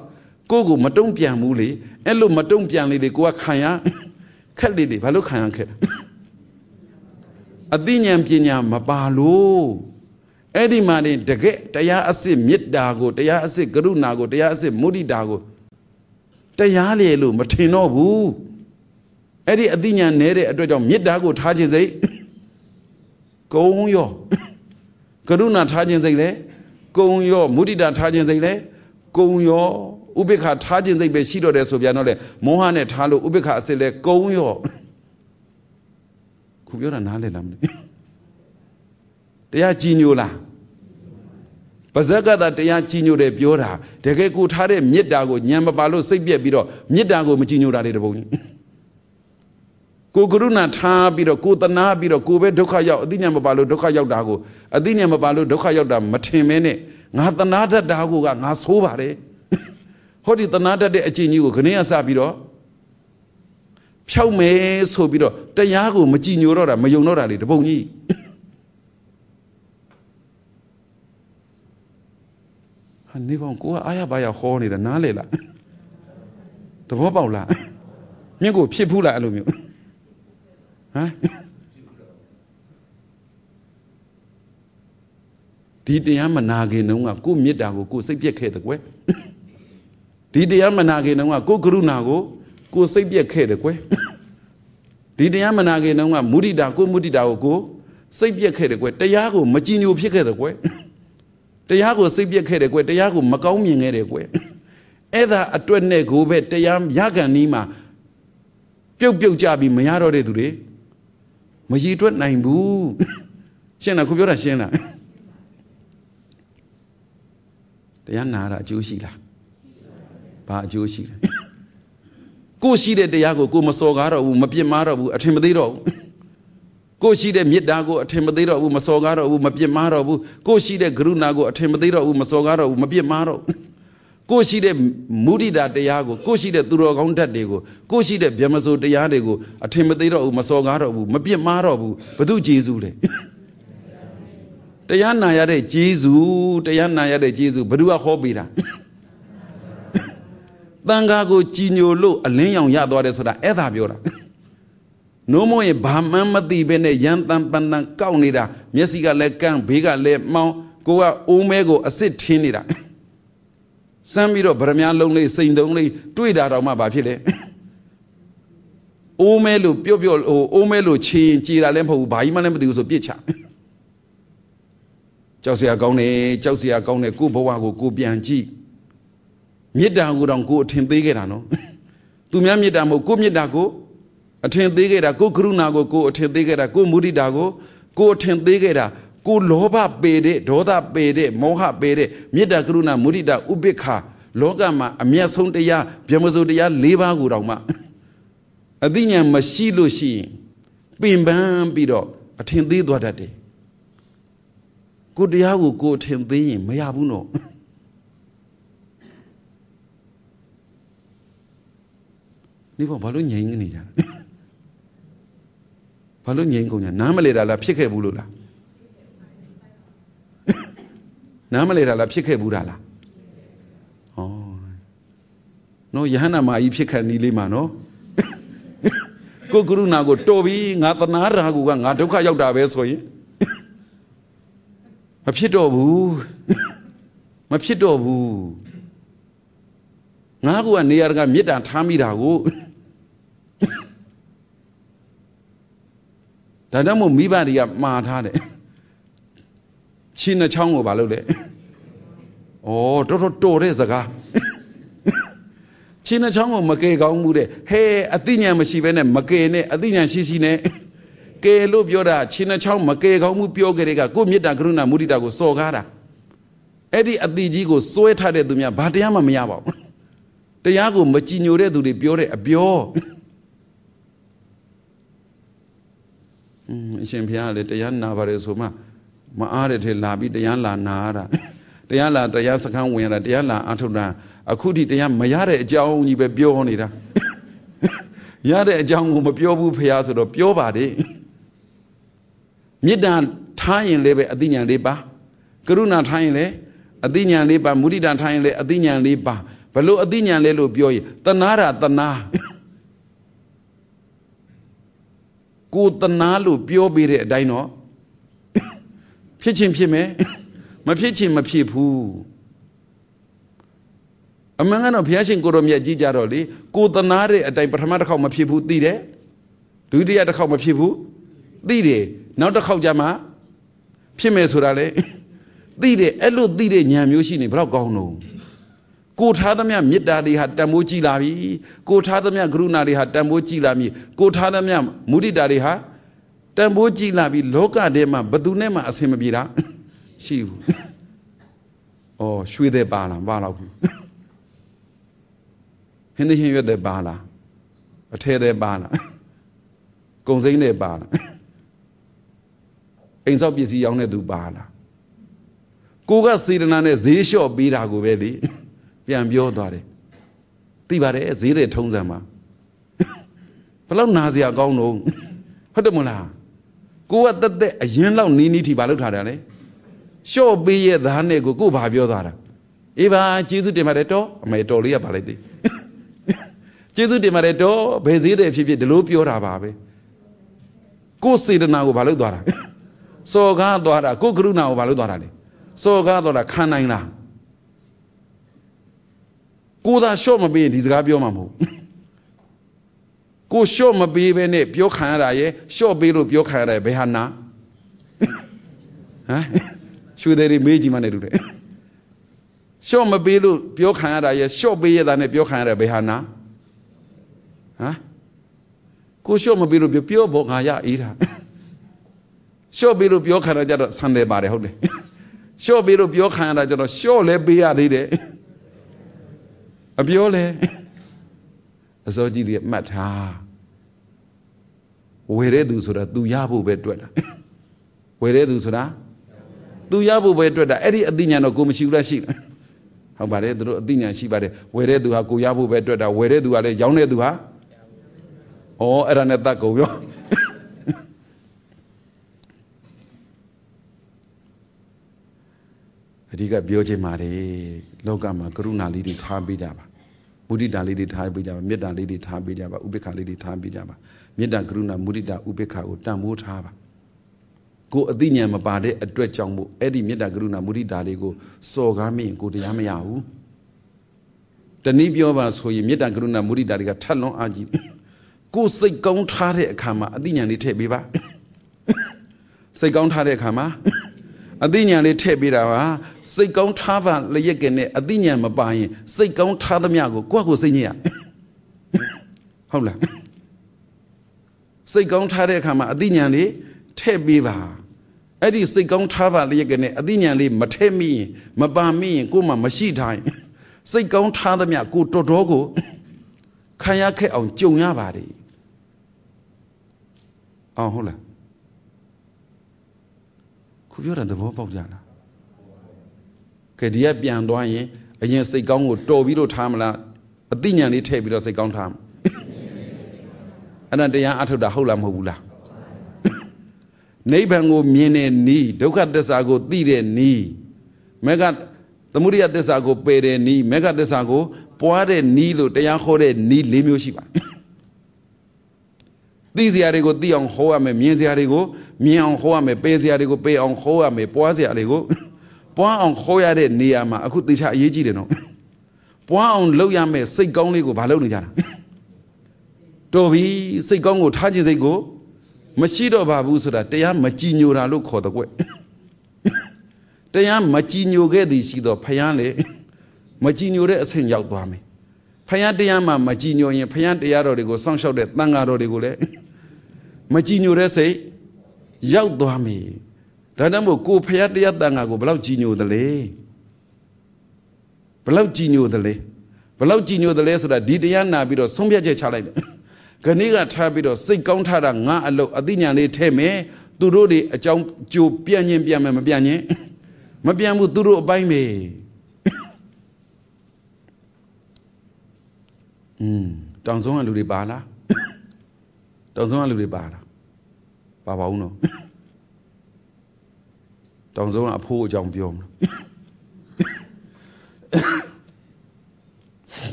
S1: ကိုကိုမတုံ့ပြန်ဘူးလေအဲ့လိုမတုံ့ပြန်လေလေကိုကခံရခက်လေလေဘာလို့ခံရခက်အသိဉာဏ်ပညာမပါလို့အဲ့ဒီမှာနေတကယ်တရားအစစ်မေတ္တာကိုတရားအစစ်ကရုဏာကိုတရားအစစ်မုဒိတာကိုတရားလေလို့မထင်တော့ဘူး အဲ့ဒီအသိဉာဏ်နဲတဲ့အတွက်ကြောင့်မေတ္တာကိုထားခြင်းစိတ်ကုံရောကရုဏာထားခြင်းစိတ်လဲကုံရောမုဒိတာထားခြင်းစိတ်လဲကုံရောဥပိ္ပခာထားခြင်းစိတ်ပဲရှိတော့တယ်ဆိုပြန်တော့လေမောဟနဲ့ထားလို့ဥပိ္ပခာအစစ်လဲကုံရောခုပြောတာနားလည်လားမသိတရားကြည်ညိုလားပါဇက်ကသာတရားကြီးညိုတယ်ပြောတာတကယ်ကိုထားတဲ့မေတ္တာကိုညံမပါလို့စိတ်ပြက်ပြီးတော့မေတ္တာကိုမကြီးညိုတာတွေတပုံကြီး ကိုကရုဏာထားပြီးတော့ကိုတနာပြီးတော့ကိုပဲဒုက္ခရောက်အသိဉာဏ်မပါလို့ဒုက္ခရောက်တာကိုအသိဉာဏ်မပါလို့ဒုက္ခရောက်တာမထင်မဲနဲ့ငါတနာတတ်တာကိုကငါဆိုးပါတယ်ဟောဒီတနာတတ်တဲ့အကျင့်ကြီးကိုခဏရစပြီးတော့ဖြောက်မယ်ဆိုပြီးတော့တရားကိုမကြည်ညိုတော့တာမယုံတော့တာလေတပုံကြီးဟာနေပေါင်းကိုကအားရပါရဟောနေတာနားလေလားသဘောပေါက်လားမြင့်ကိုဖြစ်ဘူးလားအဲ့လိုမျိုး ဟမ်ဒီတရားမနာခင်တုန်းကကိုမေတ္တာကိုကိုစိတ်ပြက်ခဲ့တဲ့ကွယ်ဒီတရားမနာခင်တုန်းကကိုကရုဏာကိုကိုစိတ်ပြက်ခဲ့တယ်ကွယ်ဒီတရားမနာခင်တုန်းကမုဒိတာကိုမုဒိတာကိုကိုစိတ်ပြက်ခဲ့တယ်ကွယ်တရားကိုမကြည်ညိုဖြစ်ခဲ့တယ်ကွယ်တရားကိုစိတ်ပြက်ခဲ့တယ်ကွယ်တရားကိုမကောင်းမြင်ခဲ့တယ်ကွယ်အဲ့ဒါအတွက်နဲ့ကိုပဲတရားရကန်နီးမှာပြုတ်ပြုတ်ကြပြီးမရတော့တဲ့သူတွေ မရည်တွက်နိုင်ဘူးရှင်းလားခုပြောတာရှင်းလားတရားနာတာအကျိုးရှိလားဘာအကျိုးရှိလဲကိုရှိတဲ့တရားကိုကိုမစော်ကားတော့ဘူးမပြစ်မှားတော့ဘူးအထင်မသေးတော့ဘူးကိုရှိတဲ့မေတ္တာကိုအထင်မသေးတော့ဘူးမစော်ကားတော့ဘူးမပြစ်မှားတော့ဘူးကိုရှိတဲ့ကရုဏာကိုအထင်မသေးတော့ဘူးမစော်ကားတော့ဘူးမပြစ်မှားတော့ဘူး ကိုရှိတဲ့မုဒိတာတရားကိုကိုရှိတဲ့သူတော်ကောင်းတတ်တွေကိုကိုရှိတဲ့ဗျမစိုးတရားတွေကိုအထင်မသေးတော့ဘူးမစော်ကားတော့ဘူးမပြစ်မှားတော့ဘူးဘု து ကျေးဇူးလေတရားနာရတဲ့ကျေးဇူးတရားနာရတဲ့ကျေးဇူးဘယ်သူကဟောပေးတာတန်ခါကိုကြည်ညိုလို့အလင်းရောင်ရသွားတယ်ဆိုတာအဲ့ဒါပြောတာနိုးမို့ရင်ဘာမှမသိဘဲနဲ့ရန်တန်ပန်တန်ကောက်နေတာမျက်စိကလည်းကန်းဘေးကလည်းမောင်းကိုကအိုးမဲကိုအစ်စ်ထင်းနေတာ စမ်းပြီးတော့ဗရမ ्या လုံးလေးစိန်တုံးလေးတွေ့တာတော့မှဘာဖြစ်လဲအိုးမဲလို့ပြော့ပြော့ဟိုအိုးမဲလို့ချီရင်ကြည်တာလည်းမဟုတ်ဘူးဘာကြီးမှလည်းမသိဘူးဆိုပြစ်ချကြောက်စရာကောင်းတယ်ကြောက်စရာကောင်းတယ်ကိုဘဝကိုကိုပြန်ကြည့်မေတ္တာကိုတော့ကိုအထင်သေးခဲ့တာနော်သူများမေတ္တာမဟုတ်ကိုမေတ္တာကိုအထင်သေးခဲ့တာကိုကရုဏာကိုကိုအထင်သေးခဲ့တာကိုမုဒိတာကိုကိုအထင်သေးခဲ့တာ ကိုလောဘပေတဲ့ဒေါသပေတဲ့မောဟပေတဲ့မေတ္တာကရုဏာမုဒိတာဥပိ္ပခာလောကမှာအမျက်ဆုံးတရားဗျမစိုးတရား၄ပါးကိုတော့မှအသိဉာဏ်မရှိလို့ရှိရင်ပင်ပန်းပြီးတော့အထင်သေးသွားတတ်တယ်ကိုတရားကိုကိုအထင်သေးရင်မရဘူးနော်ဒီဘောဘာလို့ငြိမ်နေကြလဲဘာလို့ငြိမ်ကုန်ကြနားမလဲတာလားဖြစ်ခဲ့ဘူးလို့လား နားမလဲတာလားဖြစ်ခဲ့ဘူးတာလားဩနော်ယဟန္တာမာကြီးဖြစ်ခဲ့နီးလေးမှာနော်ကိုကရုဏာကိုတော်ပြီးငါတနာရာကူကငါဒုက္ခရောက်တာပဲဆိုရင်မဖြစ်တော့ဘူးမဖြစ်တော့ဘူးငါကူကနေရာကမေတ္တာထားမိတာကိုဒါကြောင့်မို့မိဘတွေကမှားထားတယ် ချင်းနှချောင်းကိုဘာလုပ်လဲဩတော်တော်တော်တဲ့စကားချင်းနှချောင်းကိုမကယ်ကောင်းဘူးတဲ့ဟဲအသိဉာဏ်မရှိဘဲနဲ့မကယ်နဲ့အသိဉာဏ်ရှိရှိနဲ့ကယ်လို့ပြောတာချင်းနှချောင်းမကယ်ကောင်းမှုပြောကြတဲ့ကကိုမေတ္တာကရုဏာမုဒိတာကိုစော်ကားတာအဲ့ဒီအတိကြီးကိုစွဲထားတဲ့သူများဘာတရားမှမရပါဘူးတရားကိုမကြည်ညိုတဲ့သူတွေပြောတဲ့အပြောอืมအရှင်ဘုရားလည်းတရားနာပါတယ်ဆိုမှ မအားတဲ့ထဲလာပြီးတရားလာနာရတာတရားလာတရားစခန်းဝင်ရတာတရားလာအထုတ်တာအခုထိတရားမရတဲ့အကြောင်းကြီးပဲပြောနေတာရတဲ့အကြောင်းကိုမပြောဘူးဖះဆိုတော့ပြောပါတယ်မေတ္တာထားရင်လည်းပဲအသိဉာဏ်လေးပါကရုဏာထားရင်လည်းအသိဉာဏ်လေးပါမုဒိတာထားရင်လည်းအသိဉာဏ်လေးပါဘလို့အသိဉာဏ်လဲလို့ပြောရင်တနာတာတနာကိုတနာလို့ပြောပေးတဲ့အတိုင်းတော့ ဖြစ်ချင်းဖြစ်မယ်မဖြစ်ချင်းမဖြစ်ဘူးအမှန်ကတော့ဘုရားရှင်ကိုရောမြတ်ကြီးကြတော့လေကိုတနာတဲ့အတိုင်းပထမတစ်ခေါက်မဖြစ်ဘူးသိတယ်ဒုတိယတစ်ခေါက်မဖြစ်ဘူးသိတယ်နောက်တစ်ခေါက်ကျမှဖြစ်မယ်ဆိုတာလေသိတယ်အဲ့လိုသိတဲ့ဉာဏ်မျိုးရှိနေဘယ်တော့ကောင်းတော့ကိုထားသမျှမေတ္တာတွေဟာတန်ဖိုးကြီးလာပြီကိုထားသမျှကရုဏာတွေဟာတန်ဖိုးကြီးလာပြီကိုထားသမျှမုဒိတာတွေဟာ တန်ဖိုးကြီးလာပြီလောကထဲမှာဘယ်သူနဲ့မှအဆင်မပြေတာရှိဘူးအော်ရွှေတဲ့ပါလားပါတော့ဘူးဟင်းသဟင်းရွက်တဲ့ပါလားအထဲတဲ့ပါလားကုံစိမ့်တဲ့ပါလားအိမ်ဆောက်ပစ္စည်းရောင်းတဲ့သူပါလားကိုကစေတနာနဲ့ဈေးလျှော့ပေးတာကိုပဲလေပြန်ပြောသွားတယ်သိပါတယ်ဈေးတဲ့ထုံးစံမှာဘယ်လောက်နာစရာကောင်းတော့ဟုတ်တယ်မလား ကိုကတက်တက်အရင်လောက်နီးနီးထီပါလောက်ထားတယ်လေလျှော့ပေးရဲ့သားနဲ့ကိုကိုဘာပြောသွားတာအေးပါကျေးဇူးတင်ပါတယ်တော့အမေတော်လေးရပါလိုက်သေးကျေးဇူးတင်ပါတယ်တော့ဘယ်ဈေးတဲ့ဖြစ်ဖြစ်ဒီလိုပြောတာပါပဲကိုစေတနာကိုဘာလို့သွားတာစော်ကားသွားတာကိုကရုဏာကိုဘာလို့သွားတာလဲစော်ကားသွားတာခံနိုင်လားကိုသာရှော့မပေးရင်ဒီစကားပြောမှာမဟုတ် ကိုရှော့မပေးဘဲနဲ့ပြောခံရတာရဲ့ရှော့ပေးလို့ပြောခံရတာဘယ်ဟာနာဟမ်ရွှေတွေမေးကြည့်မှနဲ့တူတယ်ရှော့မပေးလို့ပြောခံရတာရဲ့ရှော့ပေးရတာနဲ့ပြောခံရတာဘယ်ဟာနာဟမ်ကိုရှော့မပေးလို့ပြောပြောဘောငါရအေးတာရှော့ပေးလို့ပြောခံရကြတော့ဆန်တယ်ပါတယ်ဟုတ်တယ်ရှော့ပေးလို့ပြောခံရတာကြတော့ရှော့လဲပေးရသေးတယ်အပြောလဲ အစောကြီးတွေမှတ်ထားဝယ်တဲ့သူဆိုတာသူရဖို့ပဲတွေ့တာဝယ်တဲ့သူဆိုတာသူရဖို့ပဲတွေ့တာအဲ့ဒီအသိဉာဏ်တော့ကိုမရှိဘူးလားရှိလားဟုတ်ပါတယ်သူတို့အသိဉာဏ်ရှိပါတယ်ဝယ်တဲ့သူဟာကိုရဖို့ပဲတွေ့တာဝယ်တဲ့သူကလည်းရောင်းတဲ့သူဟာဩအဲ့ဒါနဲ့တတ်ကုန်ရောအဓိကပြောချင်ပါတယ်လောကမှာကရုဏာလေးတွေထားပေးကြပါ မုဒိတာလေးတွေထားပေးကြပါမေတ္တာလေးတွေထားပေးကြပါဥပေက္ခလေးတွေထားပေးကြပါမေတ္တာကရုဏာမုဒိတာဥပေက္ခကိုတန်ဖိုးထားပါကိုအသိဉာဏ်မပါတဲ့အတွက်ကြောင့်မို့အဲ့ဒီမေတ္တာကရုဏာမုဒိတာလေးကိုစော်ကားမိရင်ကိုတရားမရဘူးတနည်းပြောပါဆိုရင်မေတ္တာကရုဏာမုဒိတာတွေကထပ်လွန်အားကြီးကိုစိတ်ကောင်းထားတဲ့အခါမှာအသိဉာဏ်လေးထည့်ပေးပါစိတ်ကောင်းထားတဲ့အခါမှာ အသိဉာဏ်လေးထည့်ပေးတာပါစိတ်ကောင်းထားပါလျက်ကနဲ့အသိဉာဏ်မပါရင်စိတ်ကောင်းထားသမျှကိုကိုယ့်ကိုယ်စိတ်ညစ်ရဟုတ်လားစိတ်ကောင်းထားတဲ့အခါမှာအသိဉာဏ်လေးထည့်ပေးပါအဲ့ဒီစိတ်ကောင်းထားပါလျက်ကနဲ့အသိဉာဏ်လေးမထည့်မိရင်မပါမိရင်ကိုယ်မှမရှိထားရင်စိတ်ကောင်းထားသမျှကိုတော်တော်ကိုခံရခဲ့အောင်ကြုံရပါတယ်အောင်ဟုတ်လားခု ပြောတဲ့သဘောပေါက်ကြလားကဲဒီကပြန်သွားရင်အရင်စိတ်ကောင်းကိုတော်ပြီးတော့ထားမလားအသိဉာဏ်လေးထည့်ပြီးတော့စိတ်ကောင်းထားမအဲ့ဒါတရားအထုတ်တာဟုတ်လားမဟုတ်ဘူးလားနိဗ္ဗာန်ကိုမြင်တဲ့နီးဒုက္ခသစ္စာကိုသိတဲ့နီးမေကသမုဒိယသစ္စာကိုပယ်တဲ့နီးမေကသစ္စာကိုပွားတဲ့နီးလို့တရားဟောတဲ့နီး၄မျိုးရှိပါတယ် သိစရာတွေကိုသိအောင်ဟောရမယ်မြင်စရာတွေကိုမြင်အောင်ဟောရမယ်ပယ်စရာတွေကိုပယ်အောင်ဟောရမယ်ပွားစရာတွေကိုပွားအောင်ဟောရတဲ့နေရာမှာအခုတေချာအရေးကြီးတယ်နော်ပွားအောင်လုပ်ရမယ်စိတ်ကောင်းလေးကိုမလုပ်နေကြတာတော်ပြီစိတ်ကောင်းကိုထားခြင်းစိတ်ကိုမရှိတော့ပါဘူးဆိုတာတရားမကြည်ညိုတာလို့ခေါ်တဲ့ကွတရားမကြည်ညိုခဲ့သည်ရှိတော့ဖယားလေမကြည်ညိုတဲ့အဆင့်ရောက်သွားမယ်ဖယားတရားမှမကြည်ညိုရင်ဖယားတရားတော်တွေကိုစောင့်ရှောက်တဲ့တန်ဃာတော်တွေကိုလည်း မကြည်ညိုတဲ့စိတ်ရောက်သွားမယ်ဒါနဲ့မို့ကိုဖယားတရားတန်ဃာကိုဘယ်လောက်ကြည်ညိုသလဲဘယ်လောက်ကြည်ညိုသလဲဘယ်လောက်ကြည်ညိုသလဲဆိုတာဒီတရားနာပြီးတော့ဆုံးဖြတ်ချက်ချလိုက်တယ်ခဏိကထားပြီးတော့စိတ်ကောင်းထားတာငါအလုပ်အသိဉာဏ်လေးထဲ့မယ်သူတို့တွေအကြောင်းကြိုပြန့်ရင်ပြန့်မယ်မပြန့်ရင်မပြန့်ဘူးသူတို့အပိုင်းပဲอืมတောင်ဆုံးကလူတွေပါလား တောင်ဆုံးကလူတွေပါလားပါပါဦးနော်တောင်ဆုံးကအဖိုးအကြောင်းပြောမှာ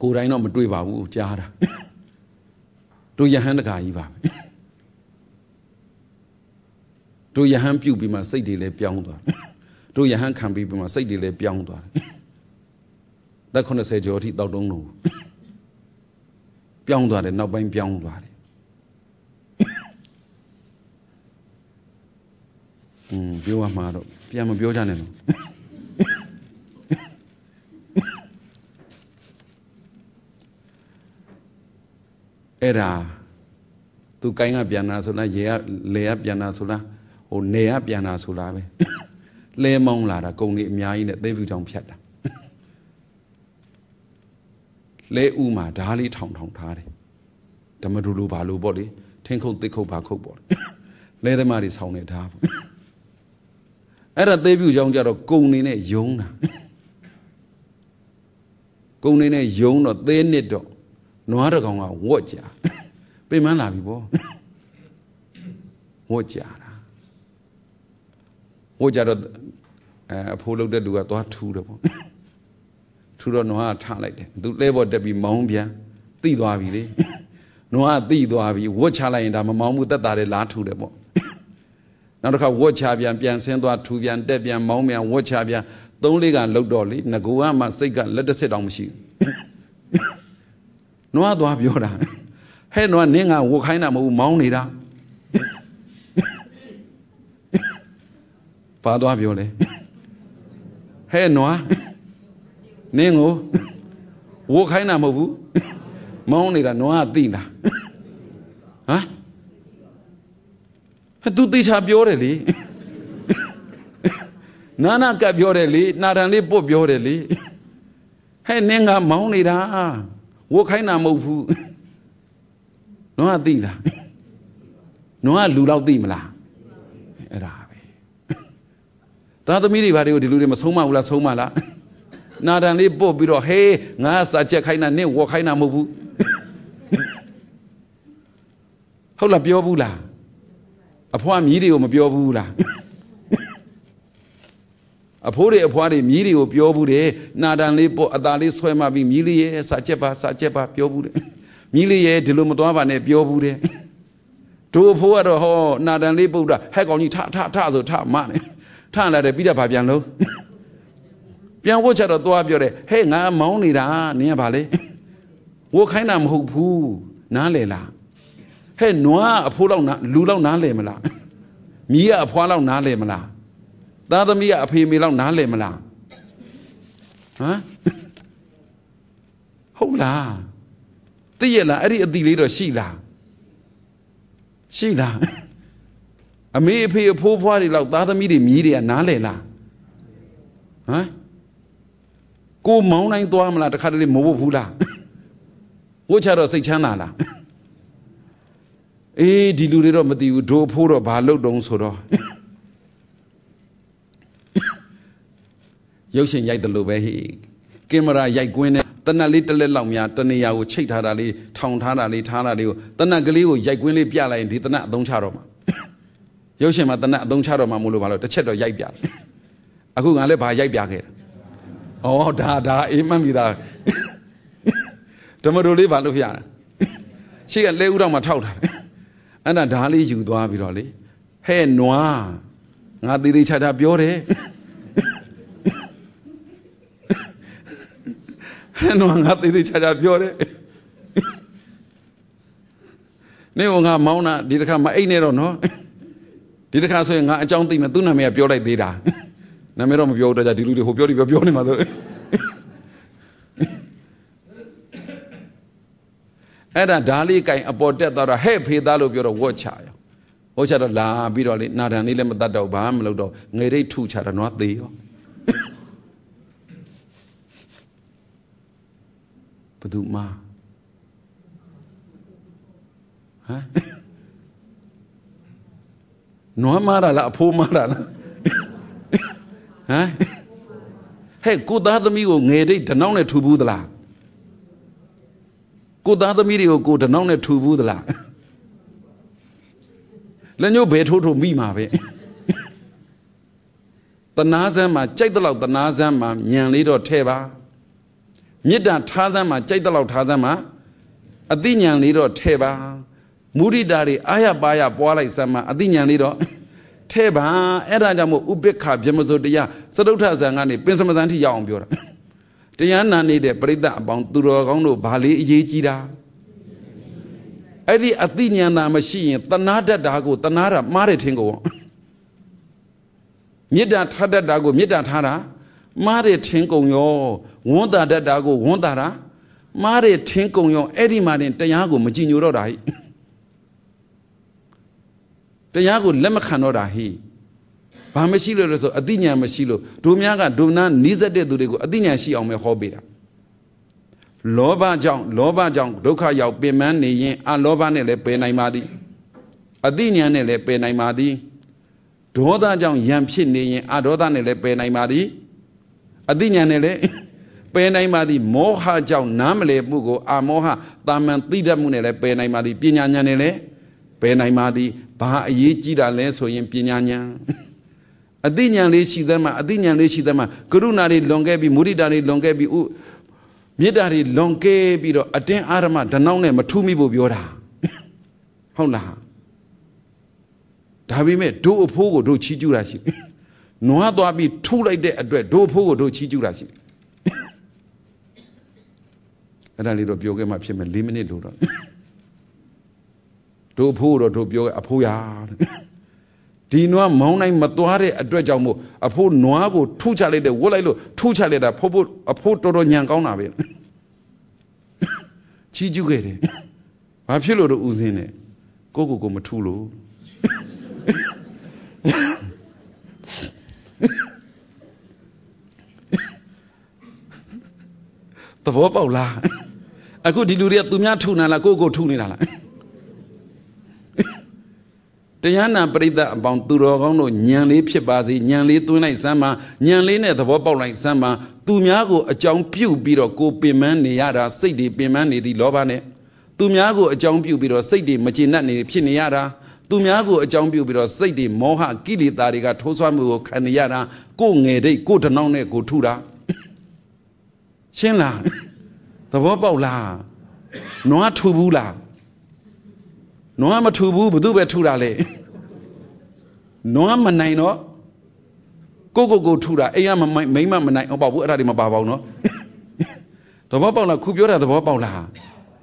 S1: ကိုယ်တိုင်းတော့မတွေ့ပါဘူးကြားတာတို့ယဟန်တကာကြီးပါပဲတို့ယဟန်ပြုတ်ပြီးမှစိတ်တွေလည်းပြောင်းသွားတယ်တို့ယဟန်ခံပြီးပြီးမှစိတ်တွေလည်းပြောင်းသွားတယ်သက်80ကျော်အထိတောက်တုံးလို့ ပြောင်းသွားတယ်နောက်ပိုင်းပြောင်းသွားတယ်อืมပြောရမှာတော့ပြန်မပြောကြနဲ့လို့အဲ့ဒါသူကိုင်းကပြန်လာဆိုလားရေကလေကပြန်လာဆိုလားဟိုနေကပြန်လာဆိုလားပဲလဲမောင်းလာတာကုံတွေအများကြီးနဲ့သဲဖြူချောင်းဖြတ်တာ လဲဥမှာဓားလေးထောင်ထောင်ထားတယ်ဓမ္မဒူလိုဘာလို့ပေါ့လေထင်းခုတ်တစ်ခုတ်ဘာခုတ်ပေါ့လဲသမားတွေဆောင်းနေဓားပေါ့အဲ့ဒါသဲဖြူချောင်းကြတော့ကုံနေနဲ့ယုံတာကုံနေနဲ့ယုံတော့သဲနစ်တော့နွားတကောင်ကဝတ်ကြပြင်းမလာပြီပေါ့ဝတ်ကြတာဝတ်ကြတော့အဲအဖိုးလုတ်တဲ့လူကသွားထူးတယ်ပေါ့ ထူးတော့နွားကထလိုက်တယ်သူလဲပေါ်တက်ပြီးမောင်းပြန်တိသွားပြီလေနွားကတိသွားပြီဝတ်ချလိုက်ရင်ဒါမမောင်းဘူးတက်တာတယ်လားထူတယ်ပေါ့နောက်တစ်ခါဝတ်ချပြန်ပြန်ဆင်းသွားထူပြန်တက်ပြန်မောင်းပြန်ဝတ်ချပြန်သုံးလေးကလှုပ်တော့လေငကူကမှစိတ်ကလက်တစ်စစ်တောင်မရှိဘူးနွားသွားပြောတာဟဲ့နွားနင်းကဝတ်ခိုင်းတာမဟုတ်ဘူးမောင်းနေတာဘာသွားပြောလဲဟဲ့နွား နင်းကိုဝတ်ခိုင်းတာမဟုတ်ဘူးမောင်းနေတာနွားကသိလားဟမ်ဟဲ့ तू တေချာပြောတယ်လေနာနာကပ်ပြောတယ်လေနာရန်လေးပုတ်ပြောတယ်လေဟဲ့နင်းကမောင်းနေတာဝတ်ခိုင်းတာမဟုတ်ဘူးနွားကသိလားနွားကလူတော့သိမလားအဲ့ဒါပဲသားသမီးတွေဘာတွေကိုဒီလူတွေမဆုံးမဘူးလားဆုံးမလား နာရန်လေးပုတ်ပြီးတော့ဟေးငါစာချက်ခိုင်းတာနင့်ဝတ်ခိုင်းတာမဟုတ်ဘူးဟုတ်လားပြောဘူးလားအဖွားမြည်တွေကိုမပြောဘူးလားအဖိုးတွေအဖွားတွေမြည်တွေကိုပြောဘူးတယ်နာတန်လေးပေါ့အသားလေးဆွဲမှပြီးမြည်လေးရဲ့စာချက်ပါစာချက်ပါပြောဘူးတယ်မြည်လေးရဲ့ဒီလိုမသွားပါနဲ့ပြောဘူးတယ်တို့အဖိုးကတော့ဟောနာတန်လေးပုတ်တာဟဲ့ကောင်ကြီးထထထဆိုထမနဲ့ထလာတယ်ပြီးတော့ဗာပြန်လို့ ပြန်ဝတ်ချက်တော့သွားပြောတယ်ဟဲ့ငါမောင်းနေတာနင်ကဗာလေဝတ်ခိုင်းတာမဟုတ်ဘူးနားလေလားဟဲ့နွားအဖိုးလောက်နာလူလောက်နားလေမလားမြည်ကအဖွားလောက်နားလေမလားသားသမီးကအဖေမေလောက်နားလည်မလားဟမ်ဟုတ်လားသိရလားအဲ့ဒီအတိလေးတော့ရှိလားရှိလားအမေအဖေအဖိုးဖွားတွေလောက်သားသမီးတွေမြည်တွေကနားလည်လားဟမ် ကိုမောင်းတိုင်းသွားမလားတခါတလေမဟုတ်ဘူးလားဝှချတော့စိတ်ချမ်းသာလားအေးဒီလူတွေတော့မသိဘူးဒို့ဖိုးတော့ဘာလုပ်တုံးဆိုတော့ရုပ်ရှင်ရိုက်တယ်လို့ပဲဟိကင်မရာရိုက်ကွင်းနဲ့တနက်လေးတစ်လက်လောက်များတနေရာကိုချိတ်ထားတာလေးထောင်ထားတာလေးထားတာလေးကိုတနက်ကလေးကိုရိုက်ကွင်းလေးပြလိုက်ရင်ဒီတနက်အသုံးချတော့မှာရုပ်ရှင်မှာတနက်အသုံးချတော့မှာမလို့ပါလို့တစ်ချက်တော့ရိုက်ပြတယ်အခုငါလည်းဘာရိုက်ပြခဲ့တာ ဩဒါဒါအေးမှန်ပြီသားဓမ္မတို့လေးဘာလို့ဖျားတာရှေ့ကလဲဥတော်မှာထောက်ထားတယ်အဲ့ဒါဓာလေးယူသွားပြီးတော့လေဟဲ့နွားငါသေးသေးချာချာပြောတယ်ဟဲ့တော့ငါသေးသေးချာချာပြောတယ်နေကငါမောင်းတာဒီတစ်ခါမအိတ်နဲ့တော့နော်ဒီတစ်ခါဆိုရင်ငါအကြောင်းသိမယ်သူ့နာမည်ကပြောလိုက်သေးတာ နာမည်တော့မပြောတော့ကြဒီလူတွေဟိုပြောဒီပြောပြောနေမှာဆိုအဲ့ဒါဓာလေးကင်အပေါ်တက်သွားတော့ဟဲ့ဖေးသားလို့ပြောတော့ဝတ်ချရောဝတ်ချတော့လာပြီးတော့လေနာဒန်လေးလည်းမတတ်တော့ဘာမှမလုပ်တော့ငယ်ရိတ်ထုချတာနော်သေးရောဘသူမဟမ်နွားမားတာလားအဖိုးမားတာလား ဟမ်ဟဲ့ကိုသားသမီးကိုငယ်တိတ်ဒနောက်နဲ့ထူဘူးသလားကိုသားသမီးတွေကိုကိုဒနောက်နဲ့ထူဘူးသလားလက်ညှိုးဘယ်ထိုးထိုးမိမှာပဲတနာစမ်းမှာကြိုက်တဲ့လောက်တနာစမ်းမှာညံလေးတော့ထဲပါမေတ္တာထားစမ်းမှာကြိုက်တဲ့လောက်ထားစမ်းမှာအသိဉာဏ်လေးတော့ထဲပါမုဒိတာတွေအာရပါရပွားလိုက်စမ်းမှာအသိဉာဏ်လေးတော့ ထဲပါအဲ့ဒါကြောင့်မို့ဥပိ္ပခဗြဟ္မစိုတရားစတုထဇံကနေပင်စမသန်ထိရောက်အောင်ပြောတာတရားနာနေတဲ့ပရိသတ်အပေါင်းသူတော်ကောင်းတို့ဘာလေးအရေးကြီးတာအဲ့ဒီအသိဉာဏ်သာမရှိရင်တဏှာတတ်တာကိုတဏှာတာမှားတယ်ထင်ကိုမေတ္တာထားတတ်တာကိုမေတ္တာထားတာမှားတယ်ထင်ကုန်ရောဝန်းတာတတ်တာကိုဝန်းတာတာမှားတယ်ထင်ကုန်ရောအဲ့ဒီမှာတင်တရားကိုမကြည်ညိုတော့တာဟိ တရားကိုလက်မခံတော့တာဟိဘာမရှိလို့လဲဆိုအသိဉာဏ်မရှိလို့ဒုများကဒုနာနီးစက်တဲ့သူတွေကိုအသိဉာဏ်ရှိအောင်ပဲဟောပေးတာလောဘကြောင့်လောဘကြောင့်ဒုက္ခရောက်ပင်ပန်းနေရင်အလောဘနဲ့လည်းပယ်နိုင်ပါသည်အသိဉာဏ်နဲ့လည်းပယ်နိုင်ပါသည်ဒေါသကြောင့်ယံဖြစ်နေရင်အဒေါသနဲ့လည်းပယ်နိုင်ပါသည်အသိဉာဏ်နဲ့လည်းပယ်နိုင်ပါသည်မောဟကြောင့်နားမလည်မှုကိုအာမောဟတာမန်သိတတ်မှုနဲ့လည်းပယ်နိုင်ပါသည်ပညာဉာဏ်နဲ့လည်း ပယ်နိုင်ပါသည်ဘာအရေးကြီးတာလဲဆိုရင်ပညာဉာဏ်အသိဉာဏ်လေးရှိသမ်းမှာအသိဉာဏ်လေးရှိသမ်းမှာကရုဏာတွေလွန်ခဲ့ပြီးမုဒိတာတွေလွန်ခဲ့ပြီးဥမေတ္တာတွေလွန်ခဲ့ပြီးတော့အတင်းအာရမဓနောက်နဲ့မထူးမိဖို့ပြောတာဟုတ်လားဒါပေမဲ့ဒို့အဖိုးကိုဒို့ချီးကျူးတာရှိတယ်နွားသွားပြီးထူလိုက်တဲ့အတွက်ဒို့အဖိုးကိုဒို့ချီးကျူးတာရှိတယ်အဲ့ဒါလေးတော့ပြောခဲ့မှဖြစ်မယ်၄မိနစ်လို့တော့ ဒို့အဖိုးတော့ဒို့ပြောခဲ့အဖိုးရတဲ့ဒီနွားမောင်းနိုင်မသွားတဲ့အတွက်ကြောင့်မို့အဖိုးနွားကိုထူချလိုက်တဲ့ဝတ်လိုက်လို့ထူချလိုက်တာဖိုးဖို့အဖိုးတော်တော်ညံကောင်းတာပဲချီးကျူးခဲ့တယ်ဘာဖြစ်လို့တော့ဦးစင်းနဲ့ကိုကိုကိုမထူလို့သဘောပေါက်လားအခုဒီလူတွေကသူများထုနေလားကိုကိုထုနေတာလား တရားနာပရိသတ်အပေါင်းသူတော်ကောင်းတို့ညံလေးဖြစ်ပါစေညံလေးသွင်းလိုက်စမ်းပါညံလေးနဲ့သဘောပေါက်လိုက်စမ်းပါသူများကိုအကြောင်းပြုတ်ပြီးတော့ကိုပင်ပန်းနေရတာစိတ်တွေပင်ပန်းနေသည်လောဘနဲ့သူများကိုအကြောင်းပြုတ်ပြီးတော့စိတ်တွေမကျေနပ်နေဖြစ်နေရတာသူများကိုအကြောင်းပြုပြီးတော့စိတ်တွေမောဟကိလေသာတွေကထိုးဆွမ်းမှုကိုခံနေရတာကိုငယ်တိတ်ကိုတနှောင်းနဲ့ကိုထုတာရှင်းလားသဘောပေါက်လားနွားထူဘူးလား နွားမထူဘူးဘသူပဲထူတာလေနွားမနိုင်တော့ကိုကိုကိုထူတာအိမ်ကမမိမမနိုင်အောင်ပေါ့ဘူးအဲ့ဒါတွေမပါပါဘူးနော်သဘောပေါက်လားခုပြောတာသဘောပေါက်လား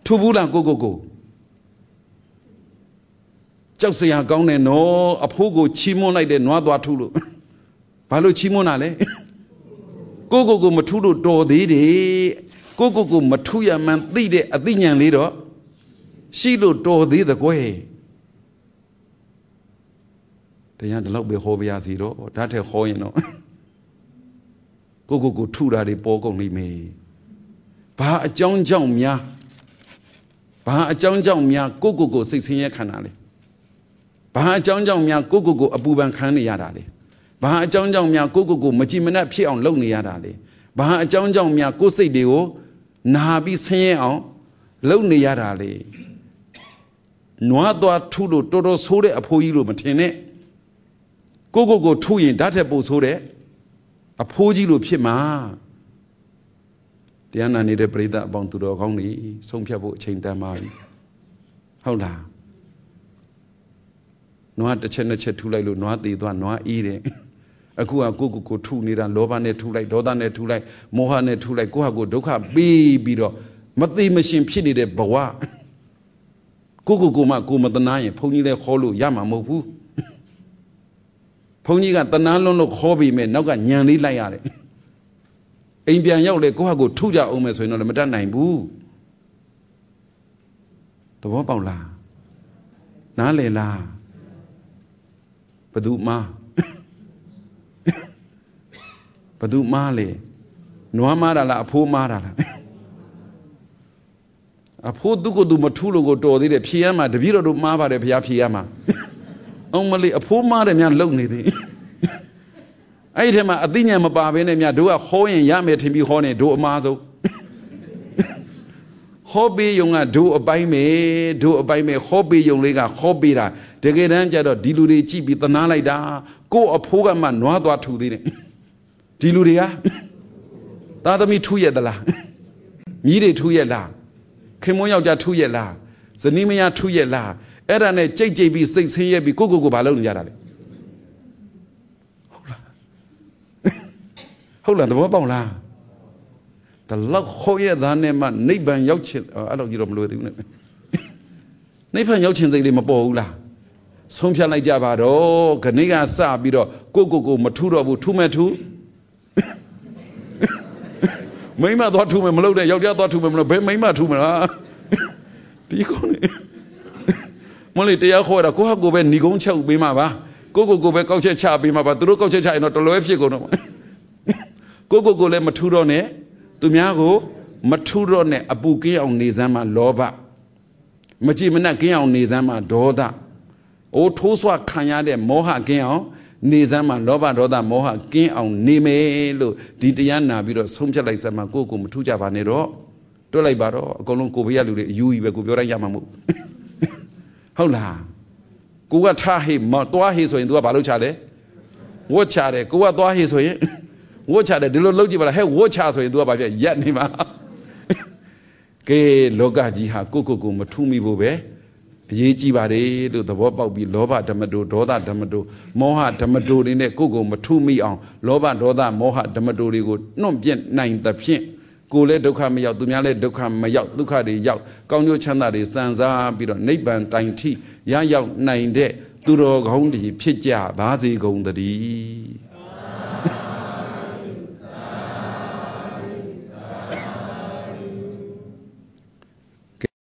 S1: ထူဘူးလားကိုကိုကိုကြောက်စရာကောင်းတယ်နော်အဖိုးကိုချီးမွမ်းလိုက်တဲ့နွားသွားထုလို့ဘာလို့ချီးမွမ်းတာလဲကိုကိုကိုမထုလို့တော်သေးတယ်ကိုကိုကိုမထုရမှန်သိတဲ့အသိဉာဏ်လေးတော့ ရှိလို့တော်သေးသကွယ်တရားဒီလောက်ပဲဟောပြရစီတော့ဒါထက်ဟောရင်တော့ကိုကိုကိုထုတာတွေပေါ်ကုန်လိမ့်မယ်ဘာအကြောင်းကြောင့်များဘာအကြောင်းကြောင့်များကိုကိုကိုစိတ်ဆင်းရဲခံတာလဲဘာအကြောင်းကြောင့်များကိုကိုကိုအပူပန်ခံနေရတာလဲဘာအကြောင်းကြောင့်များကိုကိုကိုမကြည်မနှက်ဖြစ်အောင်လုပ်နေရတာလဲဘာအကြောင်းကြောင့်များကိုစိတ်တွေကိုနာပြီးဆင်းရဲအောင်လုပ်နေရတာလေ နွားသွားထုလို့တော်တော်ဆိုးတဲ့အဖိုးကြီးလို့မထင်နဲ့ကိုကိုကိုထုရင်ဓာတ်ထက်ပိုဆိုးတဲ့အဖိုးကြီးလို့ဖြစ်မှာတရားနာနေတဲ့ပြိဿအပေါင်းသူတော်ကောင်းတွေဆုံးဖြတ်ဖို့အချိန်တန်ပါပြီဟုတ်လားနွားတစ်ချက်နှစ်ချက်ထုလိုက်လို့နွားသေးသွားနွားအေးတယ်အခုကကိုကိုကိုထုနေတာလောဘနဲ့ထုလိုက်ဒေါသနဲ့ထုလိုက်မောဟနဲ့ထုလိုက်ကိုဟာကိုဒုက္ခပေးပြီးတော့မသိမရှင်ဖြစ်နေတဲ့ဘဝ ကိုကိုကိုမကိုမတနာရင်ဘုန်းကြီးလည်းခေါ်လို့ရမှာမဟုတ်ဘူးဘုန်းကြီးကတနာလွန်းလို့ခေါ်ပြီးမဲ့နောက်ကညံလေးလိုက်ရတယ်အိမ်ပြန်ရောက်လေကိုဟာကိုထုကြအောင်မယ်ဆိုရင်တော့မတတ်နိုင်ဘူးသဘောပေါက်လားနားလည်လားဘသူမားဘသူမားလေနွားမားတာလားအဖိုးမားတာလား အဖိုးသူကသူမထူးလို့ကိုတော်သေးတယ်ဖြေရမှာတပည့်တော်တို့မှားပါတယ်ဘုရားဖြေရမှာအောင်မလေးအဖိုးမားတယ်များလုံနေသေးအဲ့ဒီထဲမှာအသိဉာဏ်မပါဘဲနဲ့များတို့ကဟောရင်ရမယ်ထင်ပြီးဟောနေတို့အမားဆုံးဟောပေးယုံကတို့အပိုင်းပဲတို့အပိုင်းပဲဟောပေးယုံလေးကဟောပေးတာတကယ်တမ်းကျတော့ဒီလူတွေကြည့်ပြီးသနာလိုက်တာကို့အဖိုးကမှနွားသွားထူသေးတယ်ဒီလူတွေကသားသမီးထူးရသလားမြည်တွေထူးရလား ခင်မွန်းယောက်ျားထူးရလားဇနီးမယားထူးရလားအဲ့ဒါနဲ့ကြိတ်ကြိတ်ပြီးစိတ်ဆင်းရဲပြီးကိုကိုကိုဘာလုပ်နေကြတာလဲဟုတ်လားဟုတ်လားသဘောပေါက်လားတလောက်ခေါ်ရသားနဲ့မှနိဗ္ဗာန်ရောက်ချင်အဲ့လိုကြီးတော့မလို့သေးဘူးနဲ့နိဗ္ဗာန်ရောက်ချင်စိတ်လေးမပေါ်ဘူးလားဆုံးဖြတ်လိုက်ကြပါတော့ခဏကစပြီးတော့ကိုကိုကိုမထူတော့ဘူးထူမဲ့ထူ မိမသွားထူမယ်မလုပ်တဲ့ယောက်ျားသွားထူမယ်မလုပ်ဘယ်မိမထူမလားဒီကောင်းနေမလေးတရားခေါ်တာကိုဟာကိုပဲဏီကုန်းချက်ပေးမှာပါကိုကိုကိုပဲကောက်ချက်ချပေးမှာပါသူတို့ကောက်ချက်ချရင်တော့တလွဲဖြစ်ကုန်တော့မှာကိုကိုကိုလည်းမထူတော့နဲ့သူများကိုမထူတော့နဲ့အပူကင်းအောင်နေစမ်းမှာလောဘမကြည်မနှက်ကင်းအောင်နေစမ်းမှာဒေါသအိုးထိုးဆွခံရတဲ့မောဟကင်းအောင် နေစမ်းမှာလောဘဒေါသမောဟကင်းအောင်နေမယ်လို့ဒီတရားနာပြီးတော့ဆုံးဖြတ်လိုက်စမ်းမှာကိုကိုမထူကြပါနဲ့တော့တွတ်လိုက်ပါတော့အကုန်လုံးကိုဘေးရလူတွေအယူကြီးပဲကိုပြောလိုက်ရမှာမဟုတ်ဟုတ်လားကိုကထားဟေးမသွားဟေးဆိုရင် तू ကဘာလုပ်ချလဲဝတ်ချတယ်ကိုကသွားဟေးဆိုရင်ဝတ်ချတယ်ဒီလိုလုပ်ကြည့်ပါလားဟဲ့ဝတ်ချဆိုရင် तू ကဘာဖြစ်ရက်နေမှာကဲလောကကြီးဟာကိုကိုကိုမထူမိဖို့ပဲ အရေးကြီးပါတယ်လို့သဘောပေါက်ပြီးလောဘဓမ္မတိုဒေါသဓမ္မတိုမောဟဓမ္မတိုတွေနဲ့ကိုကိုမထူမိအောင်လောဘဒေါသမောဟဓမ္မတိုတွေကိုနှုတ်ပြနိုင်သဖြင့်ကိုယ်လည်းဒုက္ခမရောက်သူများလည်းဒုက္ခမရောက်ဒုက္ခတွေရောက်ကောင်းကျိုးချမ်းသာတွေစံစားပြီးတော့နိဗ္ဗာန်တိုင်ထိရရောက်နိုင်တဲ့သူတော်ကောင်းတွေဖြစ်ကြပါစေကုန်သတည်း